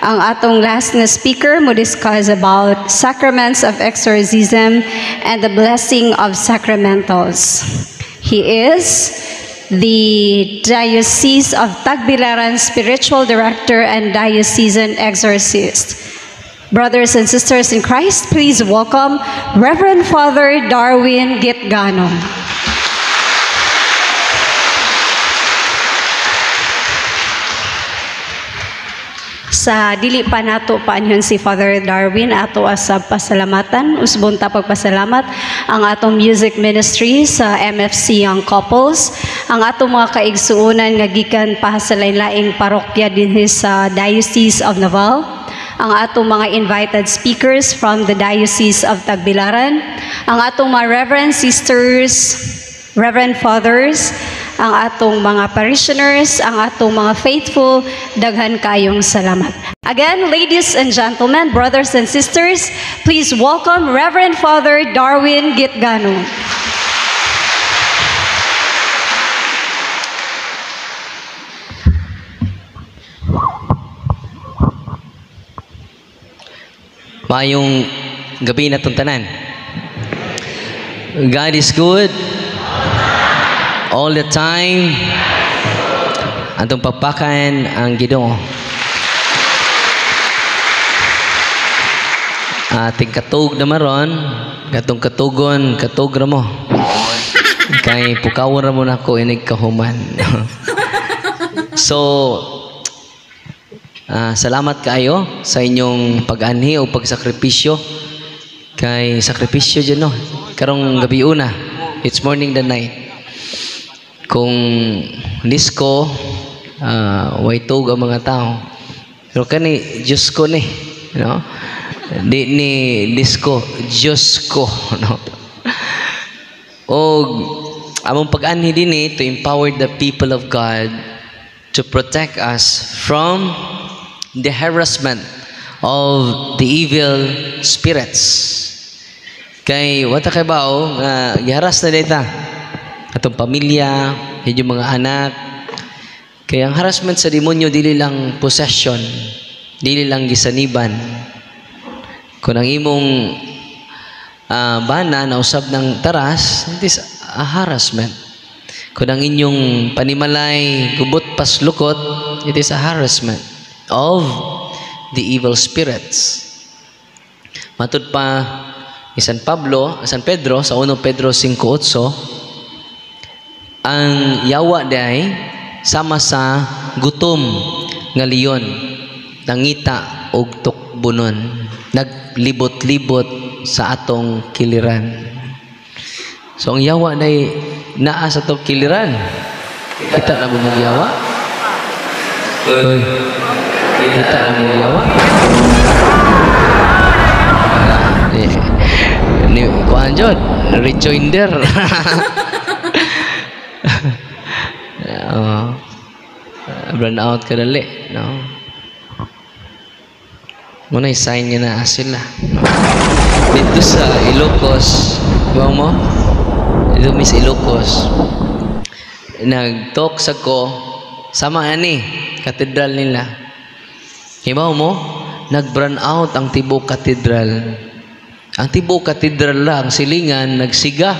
Ang atong last na speaker mo discuss about sacraments of exorcism and the blessing of sacramentals. He is the Diocese of Tagbilaran Spiritual Director and Diocesan Exorcist. Brothers and sisters in Christ, please welcome Reverend Father Darwin Gitgano. sa dili pa nato paanyon si Father Darwin ato asab pasalamatan usbon ta pagpasalamat ang atong music ministry sa MFC Young Couples ang atong mga kaigsuonan nga gikan pa sa lain-laing parokya dinhi sa Diocese of Naval ang atong mga invited speakers from the Diocese of Tagbilaran ang atong mga reverend sisters reverend fathers ang atong mga parishioners, ang atong mga faithful, daghan kayong salamat. Again, ladies and gentlemen, brothers and sisters, please welcome Reverend Father Darwin Gitgano. Mayong gabi na tanan. God is good all the time. Atong papakan ang Ginoo. Ating katug na maron, katong katugon, katug ra mo. Kay pukawon ra mo nako inig kahuman. so, ah, salamat kayo sa inyong pag-anhi o pagsakripisyo. Kay sakripisyo dyan no. Karong gabi una. It's morning the night kung lisko uh, way tug ang mga tao pero kani Diyos ko ni no di ni lisko Diyos ko no o among pag-anhi dinhi to empower the people of God to protect us from the harassment of the evil spirits kay wata kay bao nga giharas na data atong pamilya, yung mga anak. Kaya ang harassment sa demonyo, dili lang possession, dili lang gisaniban. Kung ang imong uh, bana na usab ng taras, it is a harassment. Kung ang inyong panimalay, gubot pas lukot, it is a harassment of the evil spirits. Matud pa ni San Pablo, San Pedro, sa 1 Pedro 5.8, ang yawa day sama sa gutom nga leon nangita og tukbunon naglibot-libot sa atong kiliran so ang yawa day naa sa atong kiliran kita na mo yawa Oy. Ni kuan jod rejoinder. Uh, run out ka dali no? Muna sign niya na sila. No? dito sa Ilocos ba mo? Dito mis Ilocos. Nag-talk sa ko sama ani katedral nila hibaw mo nag-burn out ang tibok katedral ang tibok katedral lang silingan nagsiga.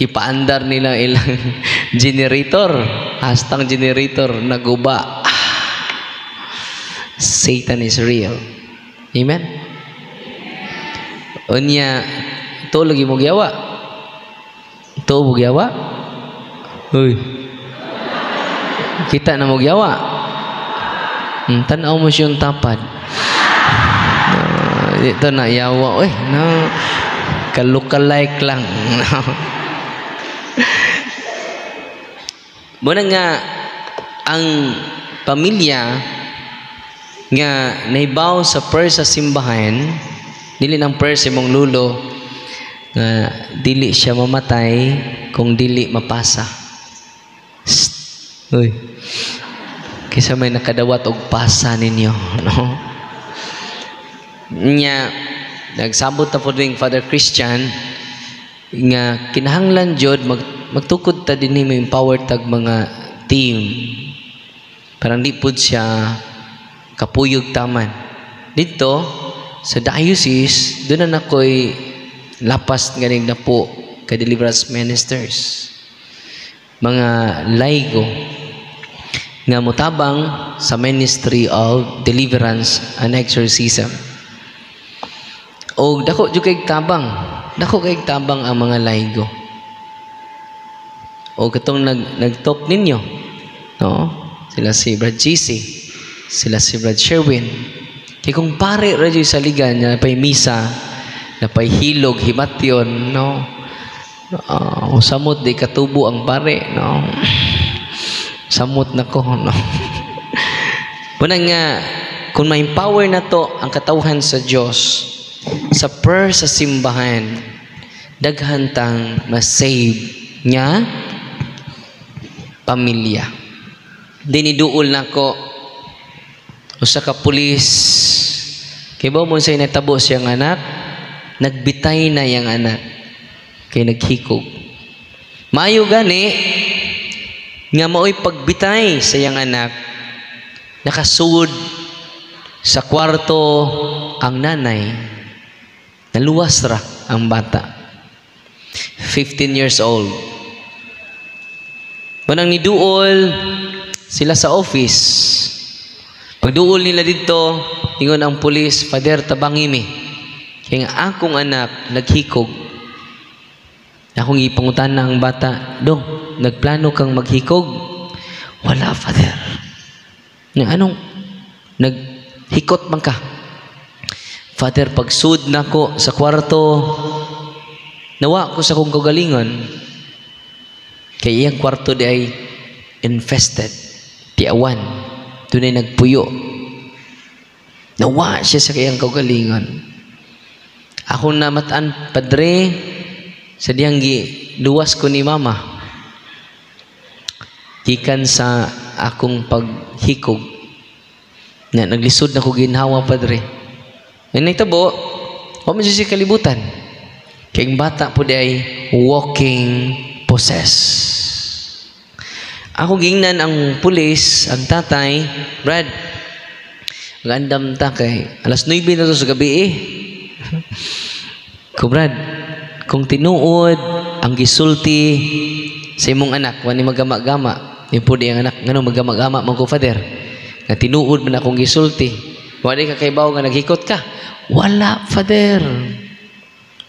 Ipaandar nila ilang generator. Hastang generator naguba. Satan is real. Amen? Unya to lagi mo giyawa. To mo giyawa? Uy. Kita na mo giyawa hmm, tanaw mo siyang tapad uh, ito na yawa uy no kalukalike lang Muna nga ang pamilya nga naibaw sa per sa simbahan dili ng per sa mong lulo nga dili siya mamatay kung dili mapasa. Shh. Uy. Kisa may nakadawat og pasa ninyo, no? Nya nagsabot ta po ring Father Christian nga kinahanglan jud mag magtukod ta dinhi mo empower tag mga team. Parang di pud siya kapuyog taman. Dito sa diocese doon na nakoy lapas ganing na po ka deliverance ministers. Mga laigo nga mutabang sa ministry of deliverance and exorcism. O dako jud kay tabang dako kay tabang ang mga laigo. O katong nag nagtalk ninyo no? Sila si Brad GC sila si Brad Sherwin. Kay kung pare ra sa ligan na pay misa na pay hilog himatyon no? Uh, samot di katubo ang pare no samot na ko no? Muna nga kung ma-empower na to ang katawhan sa Dios sa prayer sa simbahan daghan tang ma-save nya pamilya. Diniduol na ko usa ka pulis. Kay ba mo say natabo siyang anak. Nagbitay na yang anak. Kay naghikog. Mayo gani nga maoy pagbitay sa yang anak nakasud sa kwarto ang nanay naluwas ra ang bata 15 years old Manang niduol sila sa office. Pagduol nila dito, ingon ang pulis, Father, tabangi mi. Kaya nga akong anak, naghikog. Akong ipangutan na ang bata, Dong, nagplano kang maghikog? Wala, Father. Nga anong, naghikot man ka? Father, pagsud na ko sa kwarto, nawa ko sa kong kagalingon, kay iyang kwarto di ay infested, tiawan, doon ay nagpuyo. Nawa siya sa kayang kagalingon. Ako na matan, padre, sa diyang gi, luwas ko ni mama. Gikan sa akong paghikog. Na naglisod na ko ginhawa, padre. Ngayon nagtabo, huwag mo siya kalibutan. Ang bata po di ay walking possess. Ako gingnan ang pulis, ang tatay, Brad, gandam ta kay alas 9 na to sa gabi eh. Ko Brad, kung tinuod ang gisulti sa imong anak, wani magama-gama, yung po ang anak, ngano magama-gama man ko father, nga tinuod man akong gisulti, wani ka kay bawo nga naghikot ka, wala father.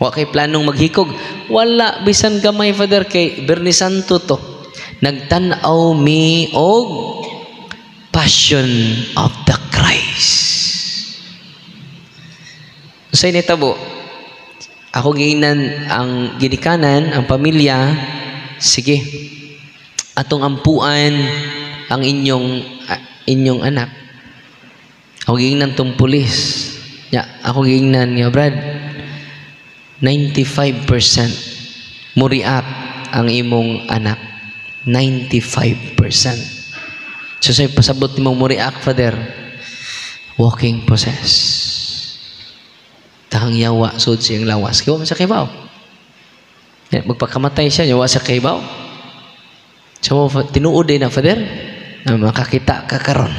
Wa kay planong maghikog. Wala bisan gamay father kay Bernie Santo to. Nagtan-aw mi og Passion of the Christ. Sa tabo, ako ginan ang ginikanan, ang pamilya, sige, atong ampuan ang inyong ah, inyong anak. Ako ginan tong pulis. Ya, ako ginan nga Brad. 95% mo ang imong anak. 95% so say pasabot nimo mo react father. Walking possess tahang yawa sud siyang lawas. Kaya mo sa kaybaw magpakamatay siya yawa sa kaybaw so tinuod din na father na makakita ka karon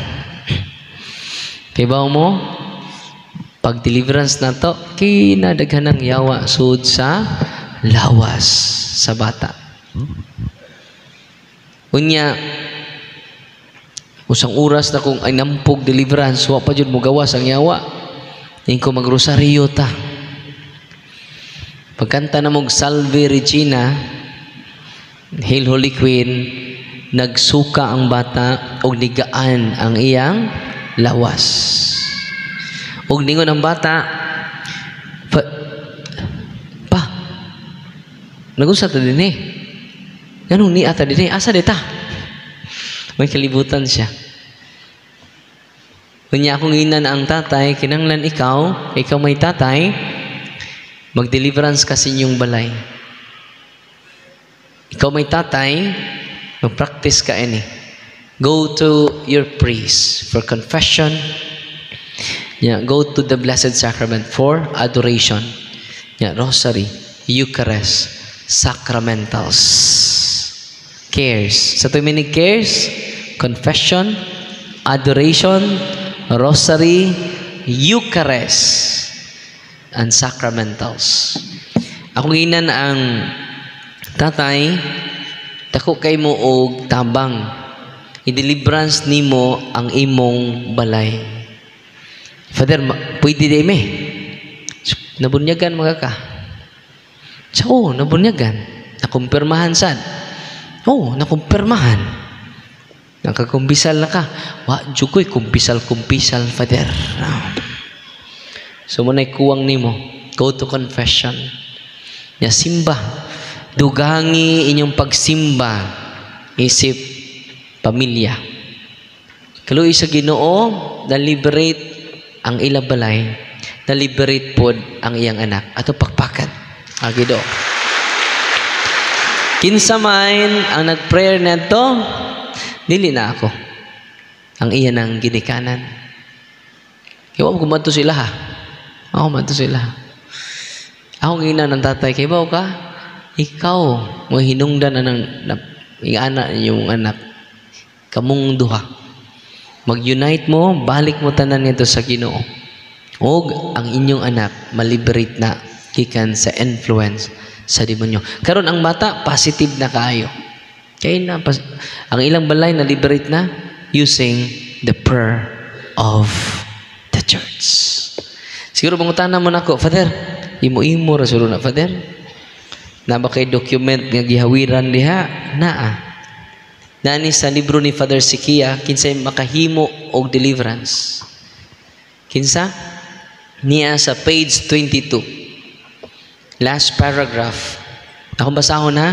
kaybaw mo pag deliverance na to, kinadaghan ng yawa sud sa lawas sa bata. Unya, usang oras na kung ay nampog deliverance, wa pa jud mo gawas ang yawa. Ning ko magrosaryo ta. Pagkanta na mong Salve Regina, Hail Holy Queen, nagsuka ang bata o nigaan ang iyang lawas. Ug ningon ang bata, pa, pa nagusa ta din eh. Ganun ni ata din eh. Asa dita? May kalibutan siya. Kunya akong ina na ang tatay, kinanglan ikaw, ikaw may tatay, mag-deliverance kasi inyong balay. Ikaw may tatay, mag-practice ka ini. Go to your priest for confession, Yeah, go to the Blessed Sacrament for adoration. Yeah, Rosary, Eucharist, Sacramentals. Cares. Sa tuwing may cares, confession, adoration, Rosary, Eucharist, and Sacramentals. Ako ginan ang tatay, tako kay mo og tabang. I-deliverance nimo ang imong balay. Father, pwede di me. Nabunyagan mga ka. Sa oo, nabunyagan. Nakumpirmahan sad. Oo, nakumpirmahan. Nakakumpisal na ka. Wa, jugoy, kumpisal-kumpisal, Father. Ah. So, muna'y kuwang nimo. Go to confession. Ya simba. Dugangi inyong pagsimba. Isip pamilya. Kaluoy sa Ginoo, na-liberate ang ilabalay, na-liberate pod ang iyang anak. Ato pakpakan. Agido. Kinsa man ang nag-prayer neto, dili na ako. Ang iyan ang ginikanan. Kaya ko kumadto sila ha. Ako kumadto sila. Ako ngina ng tatay, kay ka? Ikaw, mo hinungdan na ng na, yung anak. Kamong duha. Mag-unite mo, balik mo tanan nito sa Ginoo. Og ang inyong anak maliberate na kikan sa influence sa demonyo. Karon ang bata positive na kaayo. Kaya na ang ilang balay na liberate na using the prayer of the church. Siguro mangutana mo nako, Father, imo-imo ra suro na, Father. Na ba kay document nga gihawiran diha? Naa. Nani sa libro ni Father Sikia, kinsay makahimo og deliverance. Kinsa? Niya sa page 22. Last paragraph. Ako basahon ha.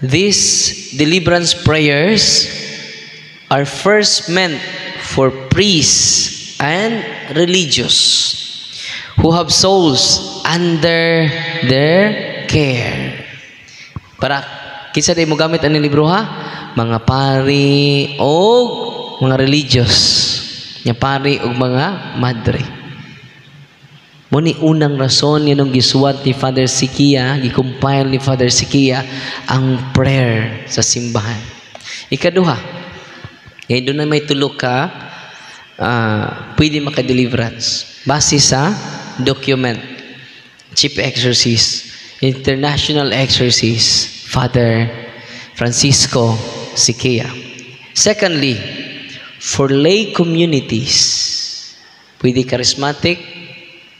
These deliverance prayers are first meant for priests and religious who have souls under their care. Para kinsa day mo gamit ani libro ha? Mga pari o mga religious. Nga pari o mga madre. Muni unang rason yan ang gisuwat ni Father Sikia, gikumpile ni Father Sikia ang prayer sa simbahan. Ikaduha, eh, doon na may tulog ka, ah, pwede maka-deliverance. Base sa document, Chief Exorcist, International Exorcist, Father Francisco Sikia. Secondly, for lay communities, pwede charismatic,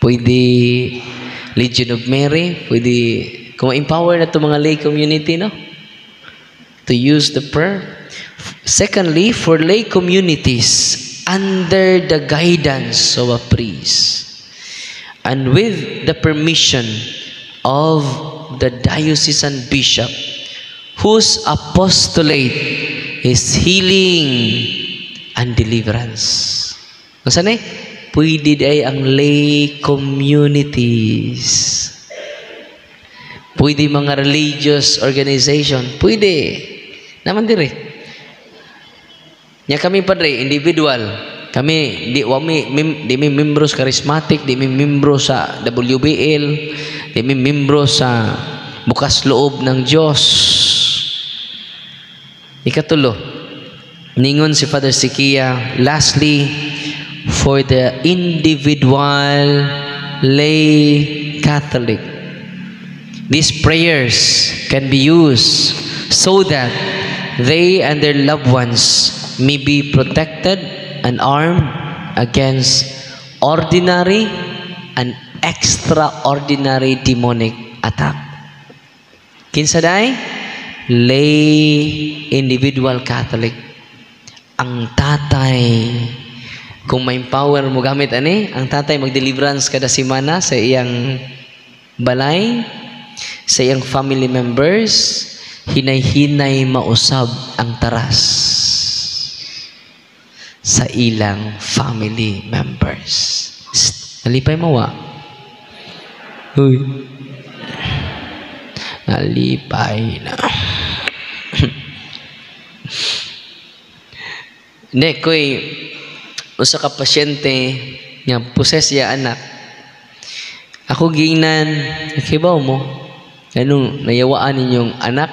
pwede Legion of Mary, pwede kung empower na itong mga lay community, no? To use the prayer. Secondly, for lay communities under the guidance of a priest and with the permission of the diocesan bishop whose apostolate is healing and deliverance. Saan eh? Pwede day ang lay communities. Pwede mga religious organization. Pwede. Naman dire. Nya kami padre, individual. Kami di wa mi mem, di mi membro sa charismatic, di mi membro sa WBL, di mi membro sa bukas loob ng Diyos. Ikatulo, ningon si Father Sikia, lastly, for the individual lay Catholic. These prayers can be used so that they and their loved ones may be protected and armed against ordinary and extraordinary demonic attack. Kinsa day? Lay individual Catholic. Ang tatay kung may power mo gamit ani, ang tatay mag-deliverance kada semana sa iyang balay, sa iyang family members, hinay-hinay mausab ang taras sa ilang family members. Nalipay mo wa? Uy. Nalipay na. Hindi, ko'y usa ka pasyente nga poses ya anak. Ako giingnan, kibaw mo. Anong nayawaan ninyong anak?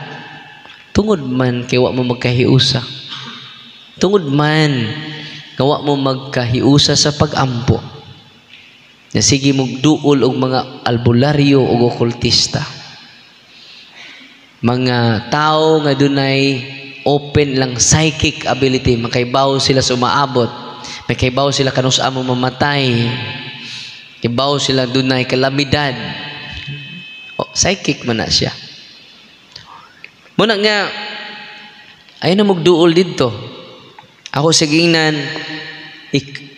Tungod man kay wa mo magkahiusa. Tungod man gawa mo magkahiusa sa pagampo. Na sige mong duol og mga albularyo o okultista. Mga tao nga dunay open lang psychic ability, makaibaw sila sa umaabot, makaibaw sila kanus amo mamatay, Kibaw sila dunay kalamidad. O, psychic man na siya. Muna nga, ay na magduol dito. Ako sa ginan,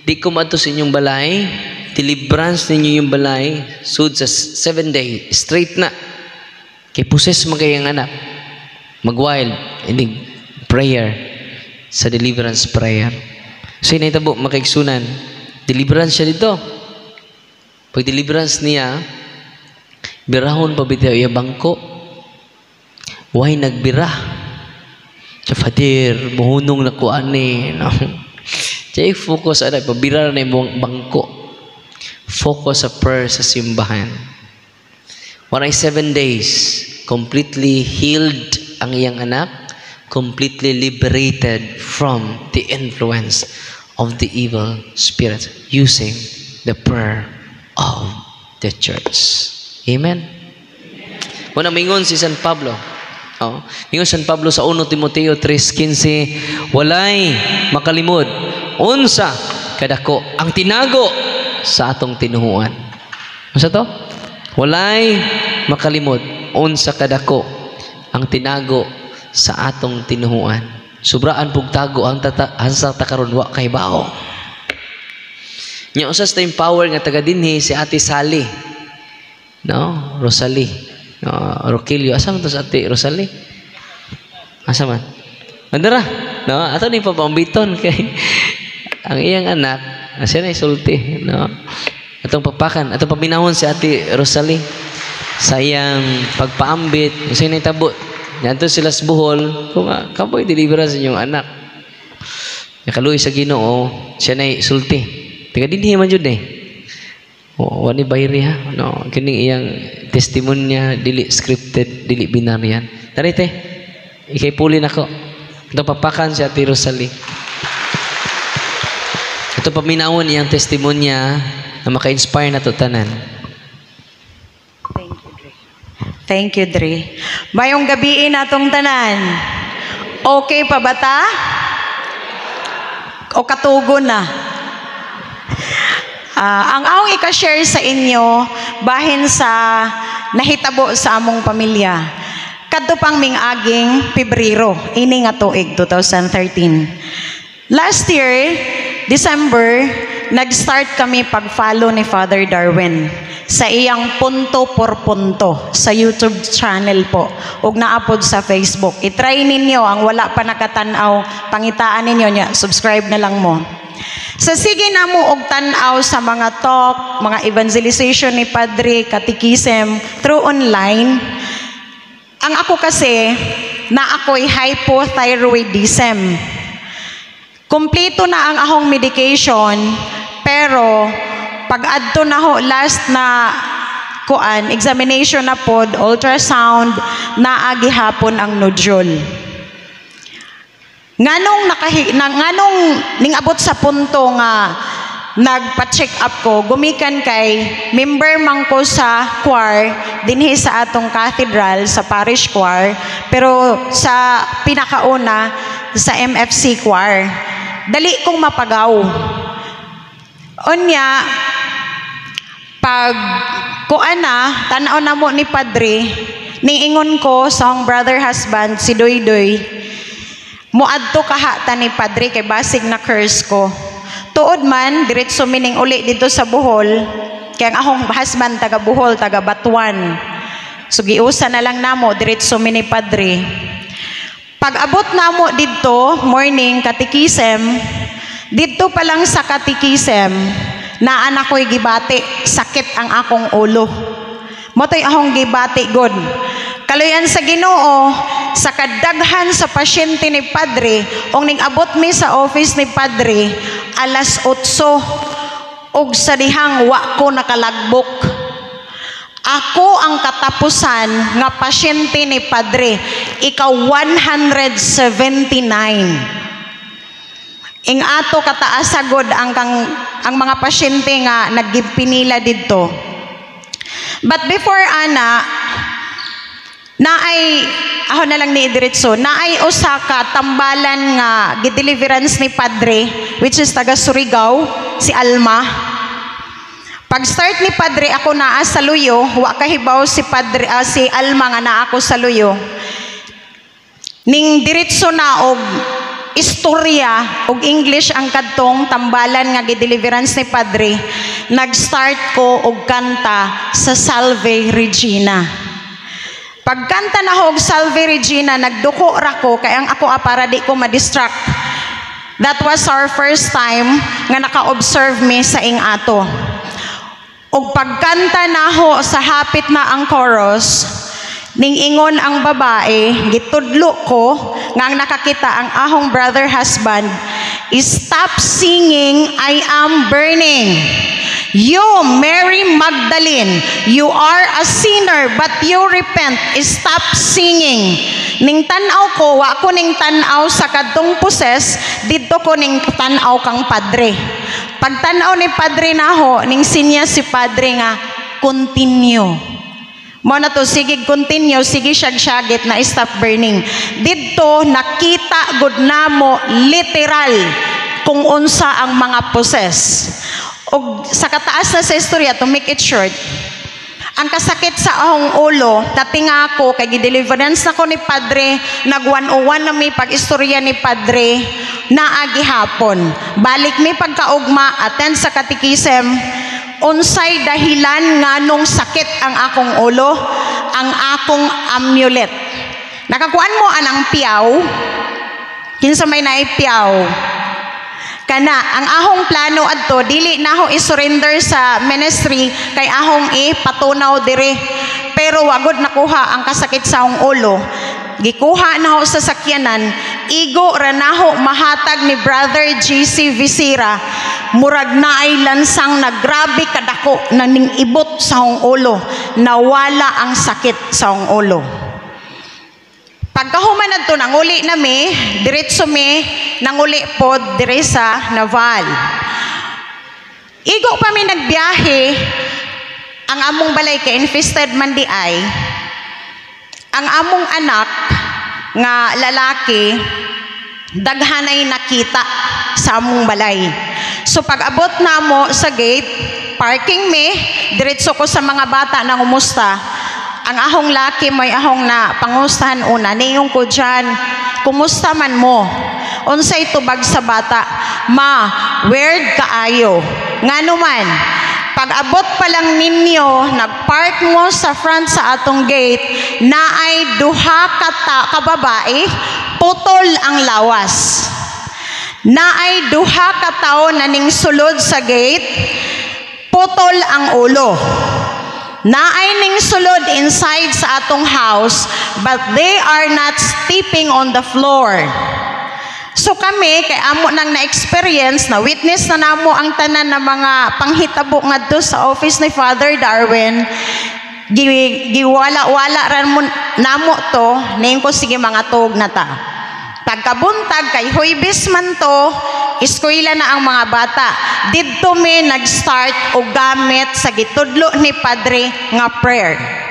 di ko mato sa inyong balay, deliverance ninyo yung balay, sud sa seven day, straight na. Kay puses magayang anak. Mag-wild, inig, prayer, sa deliverance prayer. So, inahitabo, makaigsunan. Deliverance siya dito. Pag deliverance niya, birahon pa bitaw iya bangko. Why nagbira? Sa fadir, muhunong na ko ani. No? Siya focus, ano, pabira na yung bangko. Focus sa prayer sa simbahan. Waray seven days, completely healed ang iyang anak, completely liberated from the influence of the evil spirit using the prayer of the church. Amen? Muna mingon si San Pablo. Oh, mingon San Pablo sa 1 Timoteo 3:15, walay makalimod unsa kadako ang tinago sa atong tinuhuan. Unsa to? Walay makalimod unsa kadako ang tinago sa atong tinuhuan. Sobraan pug tago ang tata hansa ta karon wa kay bao. Nya usas tayong power nga taga dinhi si Ate Sally. No, Rosalie. No, Rogelio. Asa man to sa Ate Rosalie? Asa man? Mandara. No, ato ni papambiton kay ang iyang anak, siya na isulti, no. Atong papakan, atong paminahon si Ate Rosalie sa iyang pagpaambit, sa iyang tabo. Yanto sila sa buhol, kung kaboy deliver sa inyong anak. Nakaluwi sa ginoo, siya na isulti. Tiga dinhi man jud eh. O wani bayri ha. No, kining iyang testimonya dili scripted, dili binaryan. Tara te. Ikay puli nako. Ito papakan si Ate Rosalie. Ito paminawon iyang testimonya na maka-inspire na tanan. Thank you, Dre. Mayong gabi natong tanan. Okay pa ba? O katugo na? Ah, ang akong ika-share sa inyo bahin sa nahitabo sa among pamilya. Kadto pang ming-aging Pebrero, ini nga tuig 2013. Last year, December, nag-start kami pag-follow ni Father Darwin sa iyang punto por punto sa YouTube channel po ug naapod sa Facebook. I-try ninyo ang wala pa nakatanaw, pangitaan ninyo niya, subscribe na lang mo. Sa sige na mo og tan-aw sa mga talk, mga evangelization ni Padre, katikism through online. Ang ako kasi na ako'y hypothyroidism. Kompleto na ang ahong medication, pero pag adto na ho last na kuan examination na pod ultrasound naagi hapon ang nodule. Nganong nakahi na, nganong ningabot sa punto nga nagpa-check up ko, gumikan kay member man ko sa choir dinhi sa atong cathedral sa parish choir pero sa pinakauna sa MFC choir dali kong mapagaw unya pag kuan na tanaw na mo ni padre niingon ko sa akong brother husband si Doy Doy Muadto kahata ni Padre kay basig na curse ko. Tuod man, diretso mining uli dito sa Bohol. Kaya ang akong husband taga Bohol, taga Batuan. So giusa na lang namo diretso mini Padre. Pag abot namo didto, morning katikisem, didto pa lang sa katikisem, na anak ko'y gibati, sakit ang akong ulo. Motoy akong gibati god. Kaluyan sa Ginoo, sa kadaghan sa pasyente ni Padre, ong ning abot mi sa office ni Padre, alas 8 ug sa dihang wa ko nakalagbok. Ako ang katapusan nga pasyente ni Padre, ikaw 179. Ing ato kataasagod ang kang ang mga pasyente nga nagpinila didto. But before ana naay ako na lang ni diretso naay usa ka tambalan nga gideliverance ni Padre which is taga Surigao si Alma. Pag start ni Padre ako naa sa luyo, wa kahibaw si Padre ah, si Alma nga naa ako sa luyo. Ning diretso na og istorya og English ang kadtong tambalan nga gideliverance ni Padre. Nag-start ko og kanta sa Salve Regina. Pagkanta na og Salve Regina, nagduko ra ko kay ang ako para di ko ma-distract. That was our first time nga naka-observe mi sa ing ato. Og pagkanta na ho sa hapit na ang chorus, ning ingon ang babae, gitudlo ko nga ang nakakita ang ahong brother husband, stop singing, I am burning. You, Mary Magdalene, you are a sinner, but you repent. Stop singing. Ning tanaw ko, wa ko ning tanaw sa kadtong poses, dito ko ning tanaw kang padre. Pag tanaw ni padre na ho, ning sinya si padre nga, continue. Mo na to, sige continue, sige siyag-syagit na stop burning. Dito, nakita gud namo literal kung unsa ang mga poses. O sa kataas na sa istorya, to make it short, ang kasakit sa ahong ulo, natinga ako, kay gideliverance na ko ni Padre, nag 101 na may pag-istorya ni Padre, naagi hapon. Balik mi pagkaugma, attend sa katikisem, unsay dahilan nganong sakit ang akong ulo, ang akong amulet. Nakakuan mo anang piyaw, kinsa may naipiyaw, kana ang ahong plano adto dili na ho i-surrender sa ministry kay ahong ipatunaw dire. Pero wagod nakuha ang kasakit sa akong ulo gikuha na ho sa sakyanan igo ra na ho mahatag ni brother GC Visira murag na ay lansang na grabe kadako na ibot sa akong ulo nawala ang sakit sa akong ulo Pagkahuman adto nanguli na mi, diretso mi nanguli pod dire sa Naval. Igo pa mi nagbiyahe ang among balay kay infested man di ay. Ang among anak nga lalaki daghanay nakita sa among balay. So pag abot namo sa gate, parking mi, diretso ko sa mga bata na umusta ang ahong laki may ahong na pangustahan una ningong ko dyan kumusta man mo? Unsay tubag sa bata? Ma weird kaayo nga naman pag abot pa lang ninyo nagpark mo sa front sa atong gate na ay duha ka, ta- ka babae putol ang lawas na ay duha ka tao na ning sulod sa gate putol ang ulo Naay ning sulod inside sa atong house, but they are not stepping on the floor. So kami, kay amo nang na-experience, na witness na namo ang tanan ng mga panghitabo ngadto sa office ni Father Darwin, gi- giwala-wala ran mo namo to, nayon ko sige mga tog na ta. Pagkabuntag kay Huibis man to, eskwela na ang mga bata. Didto mi nag-start og gamit sa gitudlo ni Padre nga prayer.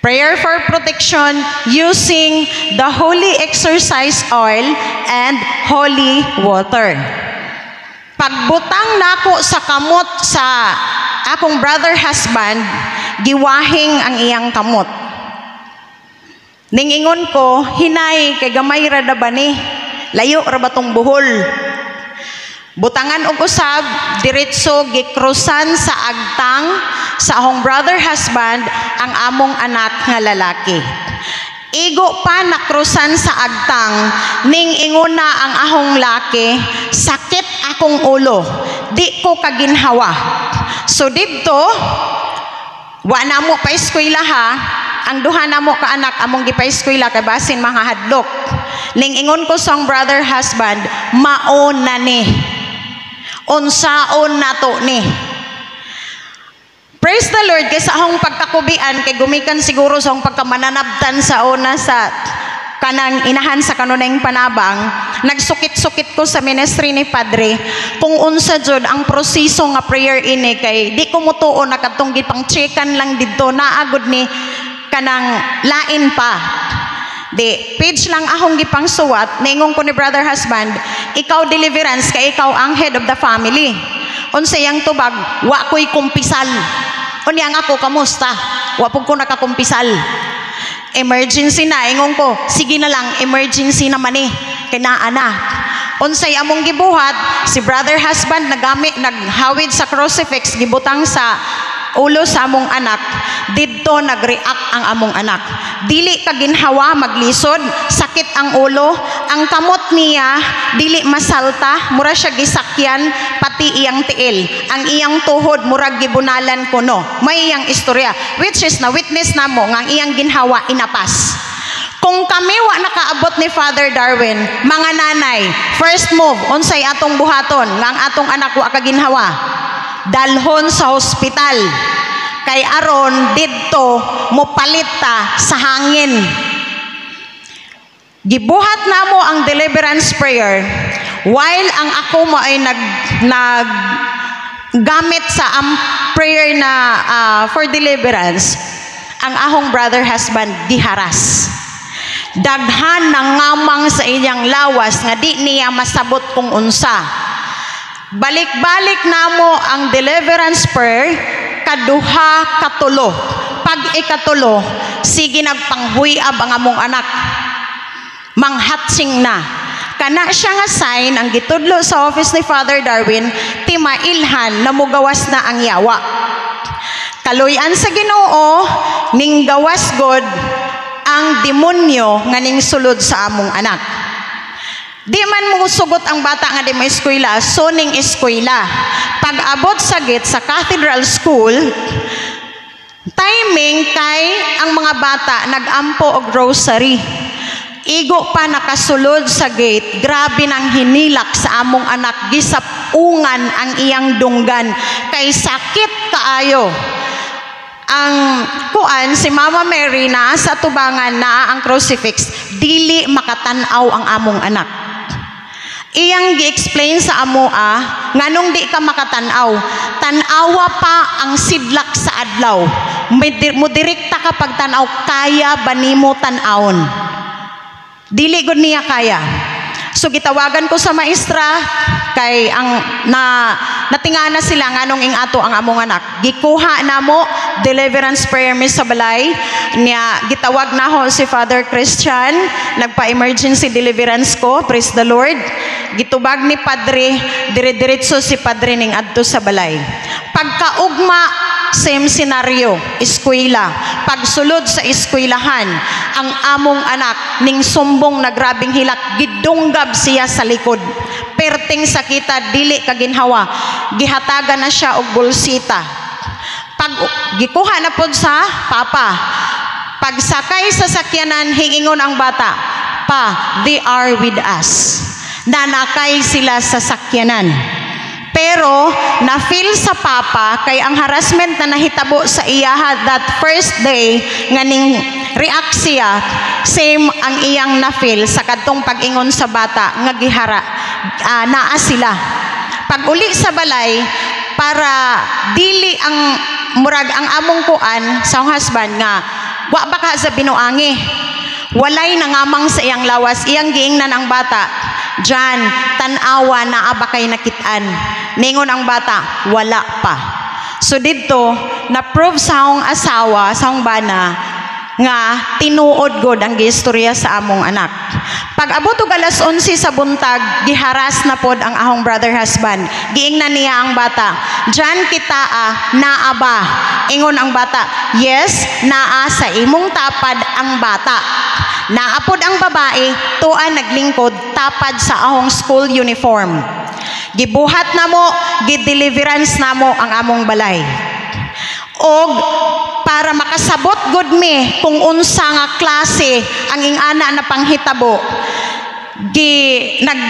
Prayer for protection using the holy exercise oil and holy water. Pagbutang nako sa kamot sa akong brother husband, giwahing ang iyang kamot. Ningingon ko, hinay kay gamay ra da ba ni? Layo ra ba tong buhol? Butangan og usab diretso gikrusan sa agtang sa akong brother husband ang among anak nga lalaki. Igo pa nakrusan sa agtang ning inguna ang ahong laki sakit akong ulo di ko kaginhawa. So didto wa na mo pa eskwela ha ang duha na mo ka anak among gipa-eskwela kay basin mga hadlok. Ning ingon ko sa brother husband, mao na ni. Unsaon nato ni. Praise the Lord kay sa akong pagkakubian kay gumikan siguro sa akong pagkamananabtan sa una sa kanang inahan sa kanunay panabang nagsukit-sukit ko sa ministry ni Padre kung unsa jud ang proseso nga prayer ini kay di ko mutuo na kadtong gipang checkan lang didto naagod ni kanang lain pa Di, page lang akong gipang suwat, naingon ko ni brother husband, ikaw deliverance, kay ikaw ang head of the family. Unsay ang tubag, wa ko'y kumpisal. Unyang ako, kamusta? Wa po ko nakakumpisal. Emergency na, ingon ko, sige na lang, emergency naman eh. Kinaa na. Unsay among gibuhat, si brother husband nagamit, naghawid sa crucifix, gibutang sa ulo sa among anak, didto nag-react ang among anak. Dili ka ginhawa maglisod, sakit ang ulo, ang kamot niya dili masalta, mura siya gisakyan pati iyang tiil. Ang iyang tuhod murag gibunalan kuno. May iyang istorya which is na witness namo nga ang iyang ginhawa inapas. Kung kami wa nakaabot ni Father Darwin, mga nanay, first move, unsay atong buhaton nga ang atong anak wa kaginhawa dalhon sa hospital. Kay aron didto mopalita sa hangin. Gibuhat namo ang deliverance prayer while ang ako mo ay nag nag gamit sa am prayer na ah, for deliverance ang ahong brother husband giharas. Daghan ng ngamang sa iyang lawas nga di niya masabot kung unsa Balik-balik namo ang deliverance prayer kaduha katulo. Pag ikatulo, sige nagpanghuyab ang among anak. Manghatsing na. Kana siya nga sign ang gitudlo sa office ni Father Darwin, timailhan na mugawas na ang yawa. Kaluyan sa Ginoo ning gawas god ang demonyo nga ning sulod sa among anak. Di man mo sugot ang bata nga di mo eskwela, soning eskwela. Pag abot sa gate sa Cathedral School, timing kay ang mga bata nagampo og grocery. Igo pa nakasulod sa gate, grabe nang hinilak sa among anak, gisapungan ang iyang dunggan, kay sakit kaayo ang kuan si Mama Mary na sa tubangan na ang crucifix dili makatanaw ang among anak iyang gi-explain sa amo ah nganong di ka makatanaw tanawa pa ang sidlak sa adlaw. Midi- mo direkta ka pagtanaw kaya ba nimo tanawon? Dili gud niya kaya. So gitawagan ko sa maestra kay ang na natingana sila nganong ing ato ang among anak. Gikuha namo deliverance prayer miss sa balay niya gitawag na si Father Christian. Nagpa emergency deliverance ko praise the Lord gitubag ni padre dire-diretso si padre ning adto sa balay pagkaugma same scenario, eskwela. Pagsulod sa eskwelahan, ang among anak ning sumbong na grabing hilak, gidunggab siya sa likod. Perting sakita, dili kaginhawa. Gihatagan na siya og bulsita. Pag gikuha na pod sa papa, pagsakay sa sakyanan, hingingon ang bata, Pa, they are with us. Nanakay sila sa sakyanan. Pero na-feel sa papa kay ang harassment na nahitabo sa iya that first day nga ning react same ang iyang na-feel sa kadtong pag-ingon sa bata nga gihara ah, naa sila. Pag uli sa balay para dili ang murag ang among kuan sa husband nga wa ba ka sa binuangi walay nangamang sa iyang lawas iyang giingnan ang bata Jan, tanawa na abakay nakitaan. Ningon ang bata, wala pa. So dito, na-prove sa akong asawa, sa akong bana, nga tinuod god ang gistorya sa among anak. Pag abot og alas 11 sa buntag, giharas na pod ang ahong brother husband. Giingnan niya ang bata. Jan kita ah, naa ba? Ingon ang bata, yes, naa sa imong tapad ang bata. Naapod ang babae, tuan naglingkod, tapad sa ahong school uniform. Gibuhat na mo, gideliverance na mo ang among balay. Og para makasabot gud mi kung unsa nga klase ang ingana na panghitabo. Gi nag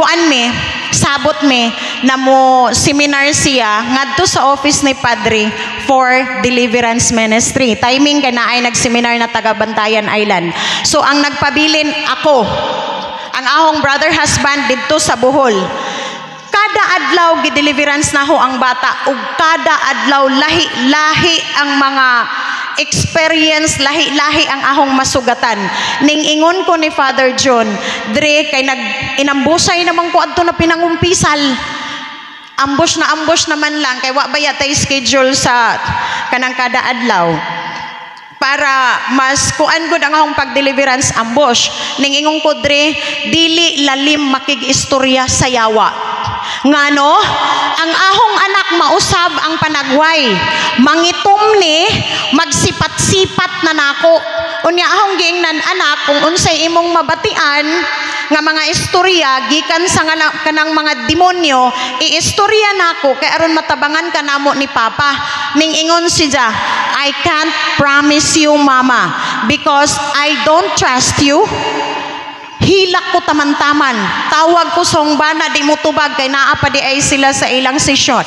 kuan mi sabot mi na mo seminar siya ngadto sa office ni Padre for deliverance ministry. Timing kay na ay nag-seminar na taga Bantayan Island. So ang nagpabilin ako ang ahong brother husband didto sa Bohol kada adlaw gideliverance na ho ang bata. Ug kada adlaw lahi-lahi ang mga experience lahi-lahi ang ahong masugatan. Ning ingon ko ni Father John dre kay nag inambusay naman ko adto na pinangumpisal. Ambush na ambush naman lang kay wa baya tay schedule sa kanang kada adlaw? Para mas kuan gud ang akong pagdeliverance ambush. Ning ingon ko dre dili lalim makig-istorya sa yawa ngano ang ahong anak mausab ang panagway. Mangitom ni magsipat-sipat na nako. Unya ahong giingnan anak kung unsay imong mabatian nga mga istorya gikan sa nga na- kanang mga demonyo iistorya nako kay aron matabangan ka namo ni papa. Ning ingon siya I can't promise you mama because I don't trust you hilak ko taman-taman. Tawag ko sa bana di mo tubag kay naa pa di ay sila sa ilang session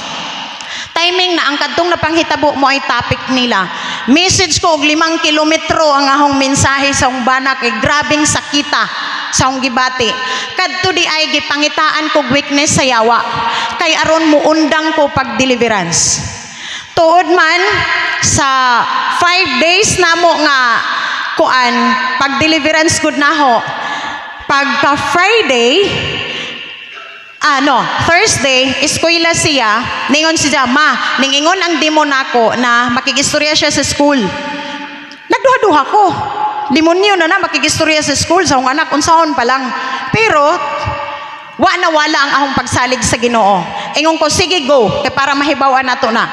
timing na ang kadtong napanghitabo mo ay topic nila. Message ko og limang kilometro ang ahong mensahe sa umbana kay grabing sakita sa akong gibati. Kadto di ay gipangitaan kog weakness sa yawa. Kay aron mo undang ko pag deliverance. Tuod man sa five days na mo nga kuan pag deliverance good na ho pagka Friday ano, Thursday, eskwela siya, ningon siya, ma, ningingon ang demo nako na makigistorya siya sa school. Nagduha-duha ko. Demonyo na na makigistorya sa school sa akong anak, unsahon pa lang. Pero, wa na wala ang ahong pagsalig sa ginoo. Ingon ko, sige go, kay para mahibawan nato na.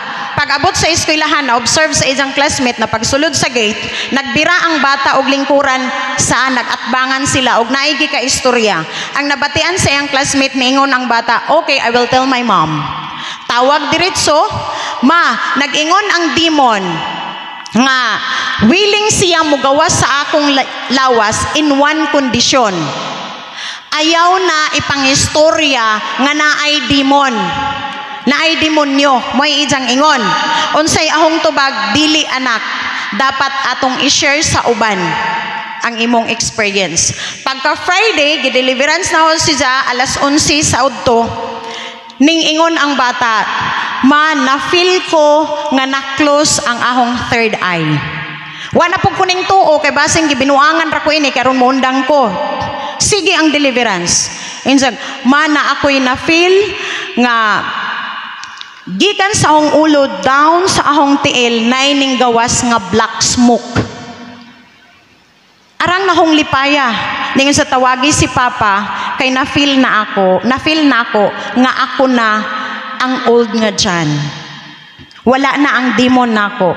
Pag abot sa eskwelahan, na observe sa isang classmate na pagsulod sa gate, nagbira ang bata og lingkuran sa anak at bangan sila og naigi ka istorya. Ang nabatian sa iyang classmate niingon ang bata, okay, I will tell my mom. Tawag diretso, ma, nag-ingon ang demon nga willing siya mugawas sa akong la- lawas in one condition. Ayaw na ipangistorya nga naay demon. Naay demonyo, mo'y ijang ingon. Unsay ahong tubag, dili anak. Dapat atong i-share sa uban ang imong experience. Pagka Friday, gideliverance na ho siya alas 11 sa udto. Ning ingon ang bata, ma, na-feel ko nga na-close ang ahong third eye. Wala po kuning tuo kay basing gibinuangan ra ko ini karon moundang ko. Sige ang deliverance. Insag, mana ako'y na-feel nga gikan sa ahong ulo down sa ahong tiil nay ning gawas nga black smoke. Arang na hong lipaya. Ningon sa tawagi si Papa, kay na-feel na ako, na-feel na ako, nga ako na ang old nga dyan. Wala na ang demon nako.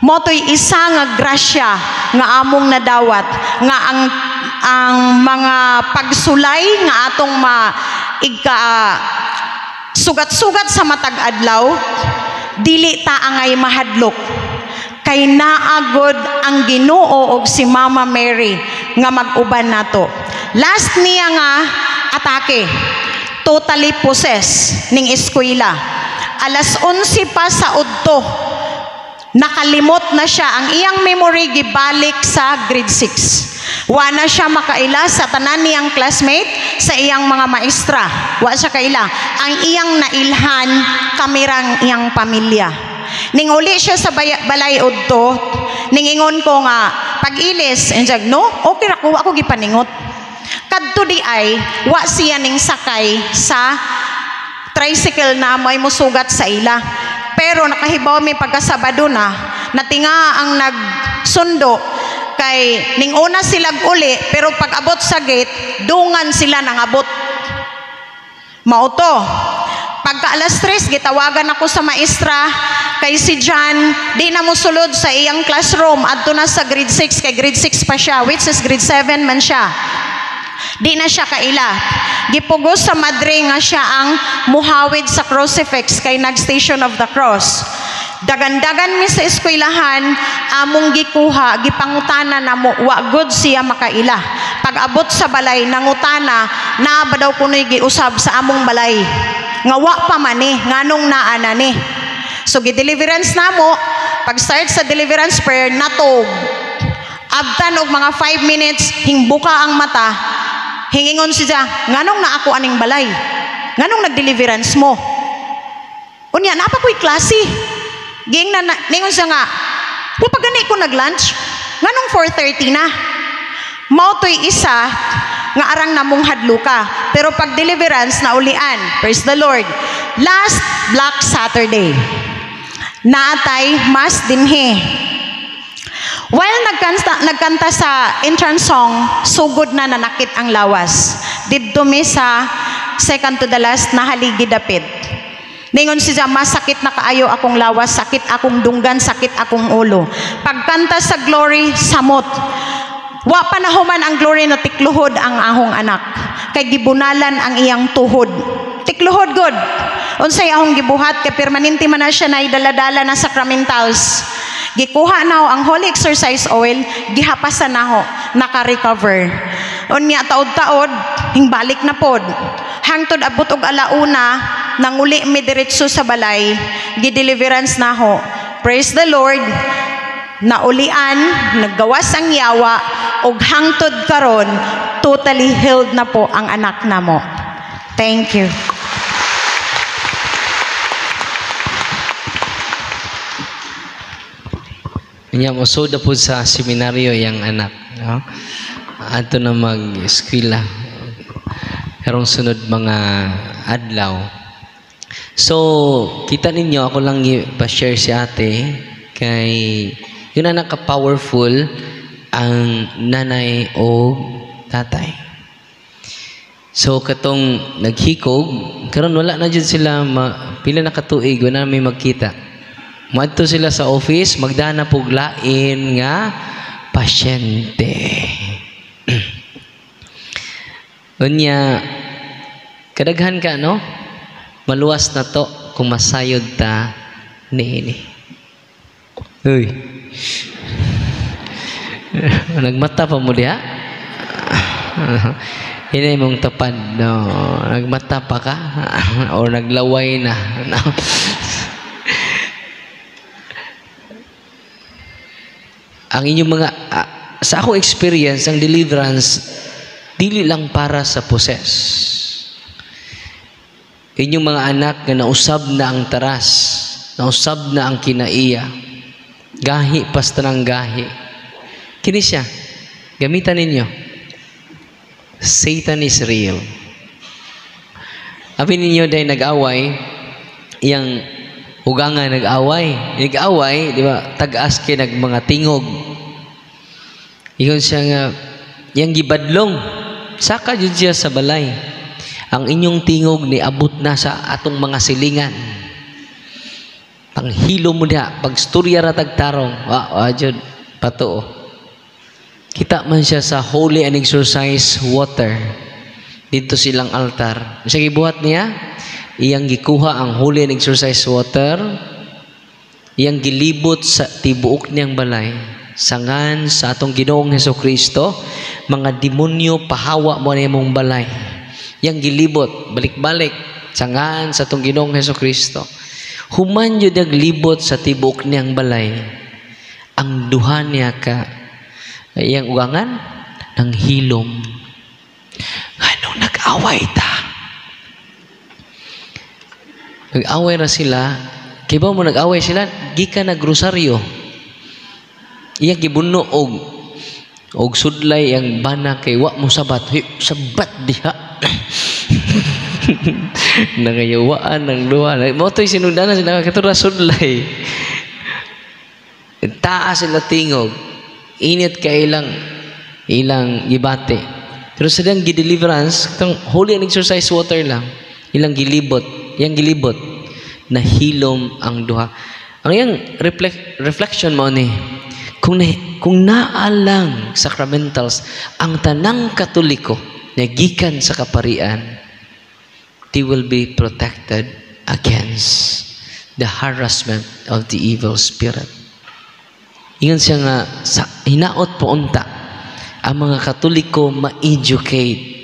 Motoy isa nga grasya nga among nadawat nga ang ang mga pagsulay nga atong ma igka sugat-sugat sa matag adlaw dili ta angay mahadlok kay naagod ang Ginoo og si Mama Mary nga mag-uban nato. Last niya nga atake, totally possess ning eskwela. Alas 11 pa sa udto, nakalimot na siya ang iyang memory gibalik sa grade 6. Wa na siya makaila sa tanan niyang classmate sa iyang mga maestra. Wa siya kaila. Ang iyang nailhan kamirang iyang pamilya. Ning uli siya sa balay udto, ningingon ko nga pag-ilis, enjag no, okay ra ko ako gipaningot. Kadto di ay wa siya ning sakay sa tricycle na may musugat sa ila. Pero nakahibaw mi pagkasabado na, natinga ang nagsundo. Kay ning una silag uli pero pag abot sa gate dungan sila nang abot. Mauto pagka alas 3 gitawagan ako sa maestra. Kay si John di na mo sulod sa iyang classroom. Adto na sa grade 6 kay grade 6 pa siya. Which is grade 7 man siya Di na siya kaila. Gipugos sa madre nga siya ang muhawid sa crucifix kay nag-station of the cross. Dagan-dagan mi sa eskwelahan, among gikuha, gipangutana na mo, wa good siya makaila. pag-abot sa balay nangutana na ba daw kunoy giusab sa among balay nga wa pa man ni nganong naa na ni so gi-deliverance namo pag start sa deliverance prayer natog abtan og mga 5 minutes hingbuka ang mata hingingon siya nganong na ako aning balay? Nganong nag-deliverance mo? Unya napa ko'y klase. Ging na, na ningon siya nga mo pag gani ko nag-lunch? Nganong 4.30 na? Mao to'y isa nga arang namong hadluka pero pag deliverance na ulian praise the Lord. Last Black Saturday. Naatay mas dinhi While nagkanta, nagkanta sa entrance song, sugod na nanakit ang lawas. Didto mi sa second to the last na haligi dapit. Ningon siya, masakit na kaayo akong lawas, sakit akong dunggan, sakit akong ulo. Pagkanta sa glory, samot. Wa pa nahuman ang glory na tikluhod ang ahong anak. Kay gibunalan ang iyang tuhod. Tikluhod good. Unsay ahong gibuhat kay permanente man na siya na idaladala na sacramentals. Gikuha na ho ang holy exercise oil, gihapasan na ho, naka-recover. Unya taod-taod, hingbalik na pod. Hangtod abot og alauna, nanguli mi diretso sa balay, gideliverance na ho. Praise the Lord. Naulian, naggawas ang yawa, og hangtod karon, totally healed na po ang anak namo. Thank you. Kanya mo soda po sa seminaryo yang anak. No? Ato na mag-eskwela. Karong sunod mga adlaw. So, kita ninyo, ako lang i-share si ate kay yun na naka-powerful ang nanay o tatay. So, katong naghikog, karon wala na dyan sila, ma, pila na katuig, wala na may magkita. Madto sila sa office, magdana pug lain nga pasyente. Unya, kadaghan ka, no? Maluwas na to kung masayod ta niini. Uy. Nagmata pa mo diha? Hinay mong tapad, no? Nagmata pa ka? o naglaway na? No? ang inyong mga ah, sa akong experience ang deliverance dili lang para sa possess. Inyong mga anak na nausab na ang taras nausab na ang kinaiya gahi pasta ng gahi. Kini siya gamitan ninyo. Satan is real. Abi ninyo dahil nag-away ugangan nag-away. Nag-away, di ba? Tag-as nag mga tingog. Iyon siya nga, yang gibadlong. Saka jud siya sa balay. Ang inyong tingog ni abot na sa atong mga silingan. Panghilo mo diha, pagstorya ra tagtarong. Wa, wa jud pato. Kita man siya sa holy and exercise water. Dito silang altar. Siya gibuhat niya, iyang gikuha ang holy and exercise water. Iyang gilibot sa tibuok niyang balay. Sangan sa atong Ginoong Heso Kristo mga demonyo pahawa mo na mong balay. Iyang gilibot balik-balik sangan sa atong Ginoong Heso Kristo. Human yun naglibot sa tibuok niyang balay. Ang duha niya ka iyang ugangan ng hilom. Anong nag-away ta Nag-away na sila. Ba mo nag-away sila? Gika na grosaryo. Iya gibuno og og sudlay ang bana kay wa mo sabat. Hey, sabat diha. Nangayawaan ng duha. Mo to'y sinundanan sila katura sudlay. Taas sila tingog. Init ka ilang ilang gibate. Pero sa gideliverance, itong holy and exercise water lang, ilang gilibot, yang gilibot, nahilom ang duha. Ang yang reflect, reflection mo ni, kung, na, kung naalang sacramentals, ang tanang katoliko, na gikan sa kaparian, they will be protected against the harassment of the evil spirit. Ingon siya nga, sa, hinaot po unta, ang mga katoliko ma-educate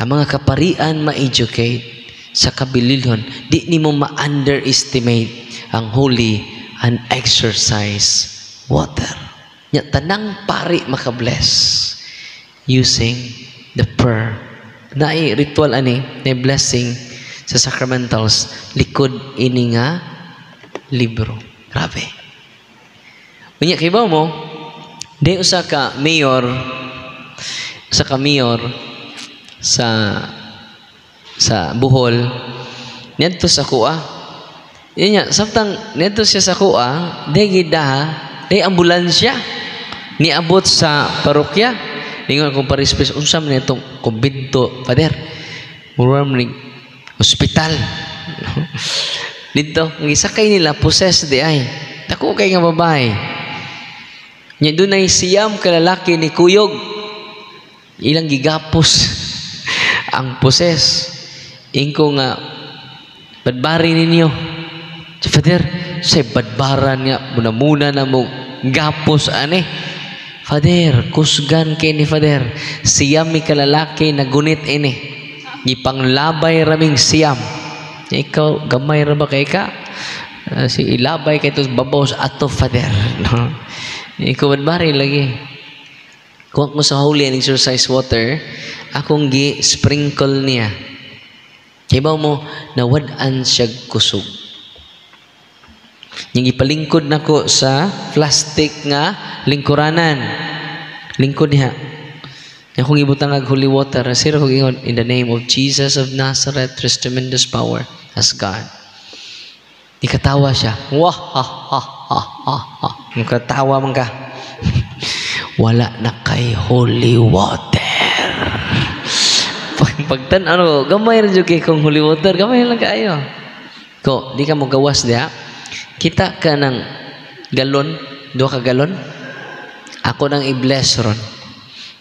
ang mga kaparian ma-educate sa kabililhon di nimo ma-underestimate ang holy and exercise water. Nya tanang pari makabless using the prayer. Na ritual ani na blessing sa sacramentals likod ini nga libro. Grabe. Unya kay mo di usa ka mayor usa ka mayor sa sa Bohol. Ngadto sa kuha nga samtang ngadto siya sa kuha di gidaha di ambulansya niabot sa parokya. Ningon kung parispes unsa man itong kumbento father mura man ning ospital dito ang isakay nila possessed di ay. Dako kay nga babae. Nya dunay siyam ka lalaki ni kuyog. Ilang gigapos ang possess ingko nga badbari ninyo Father, say badbaran nga muna-muna na mo gapos ani. Father, kusgan kay ni Father. Siyam mi kalalaki na gunit ini. Gipanglabay raming siyam. Ikaw, gamay ra kay ka? Ah, si ilabay kay tos babaw sa ato Father. No? Ikaw badbari lagi. Kung mo sa holy and exercise water, akong gi sprinkle niya. Kaya ba mo, nawad-an siya kusog. Yung ipalingkod nako sa plastic nga lingkuranan. Lingkod niya. Yung kung ibutang ag holy water, sir kung ingon, in the name of Jesus of Nazareth, there's tremendous power as God. Ikatawa siya. Wah, ha, ha, ha, ha, ha. Ikatawa man ka. Wala na kay holy water. Pag, pagtan, ano, gamay rin kay kung holy water, gamay lang kayo. Ko, di ka mo gawas diya. Kita ka ng galon, do ka galon. Ako nang i-bless ron.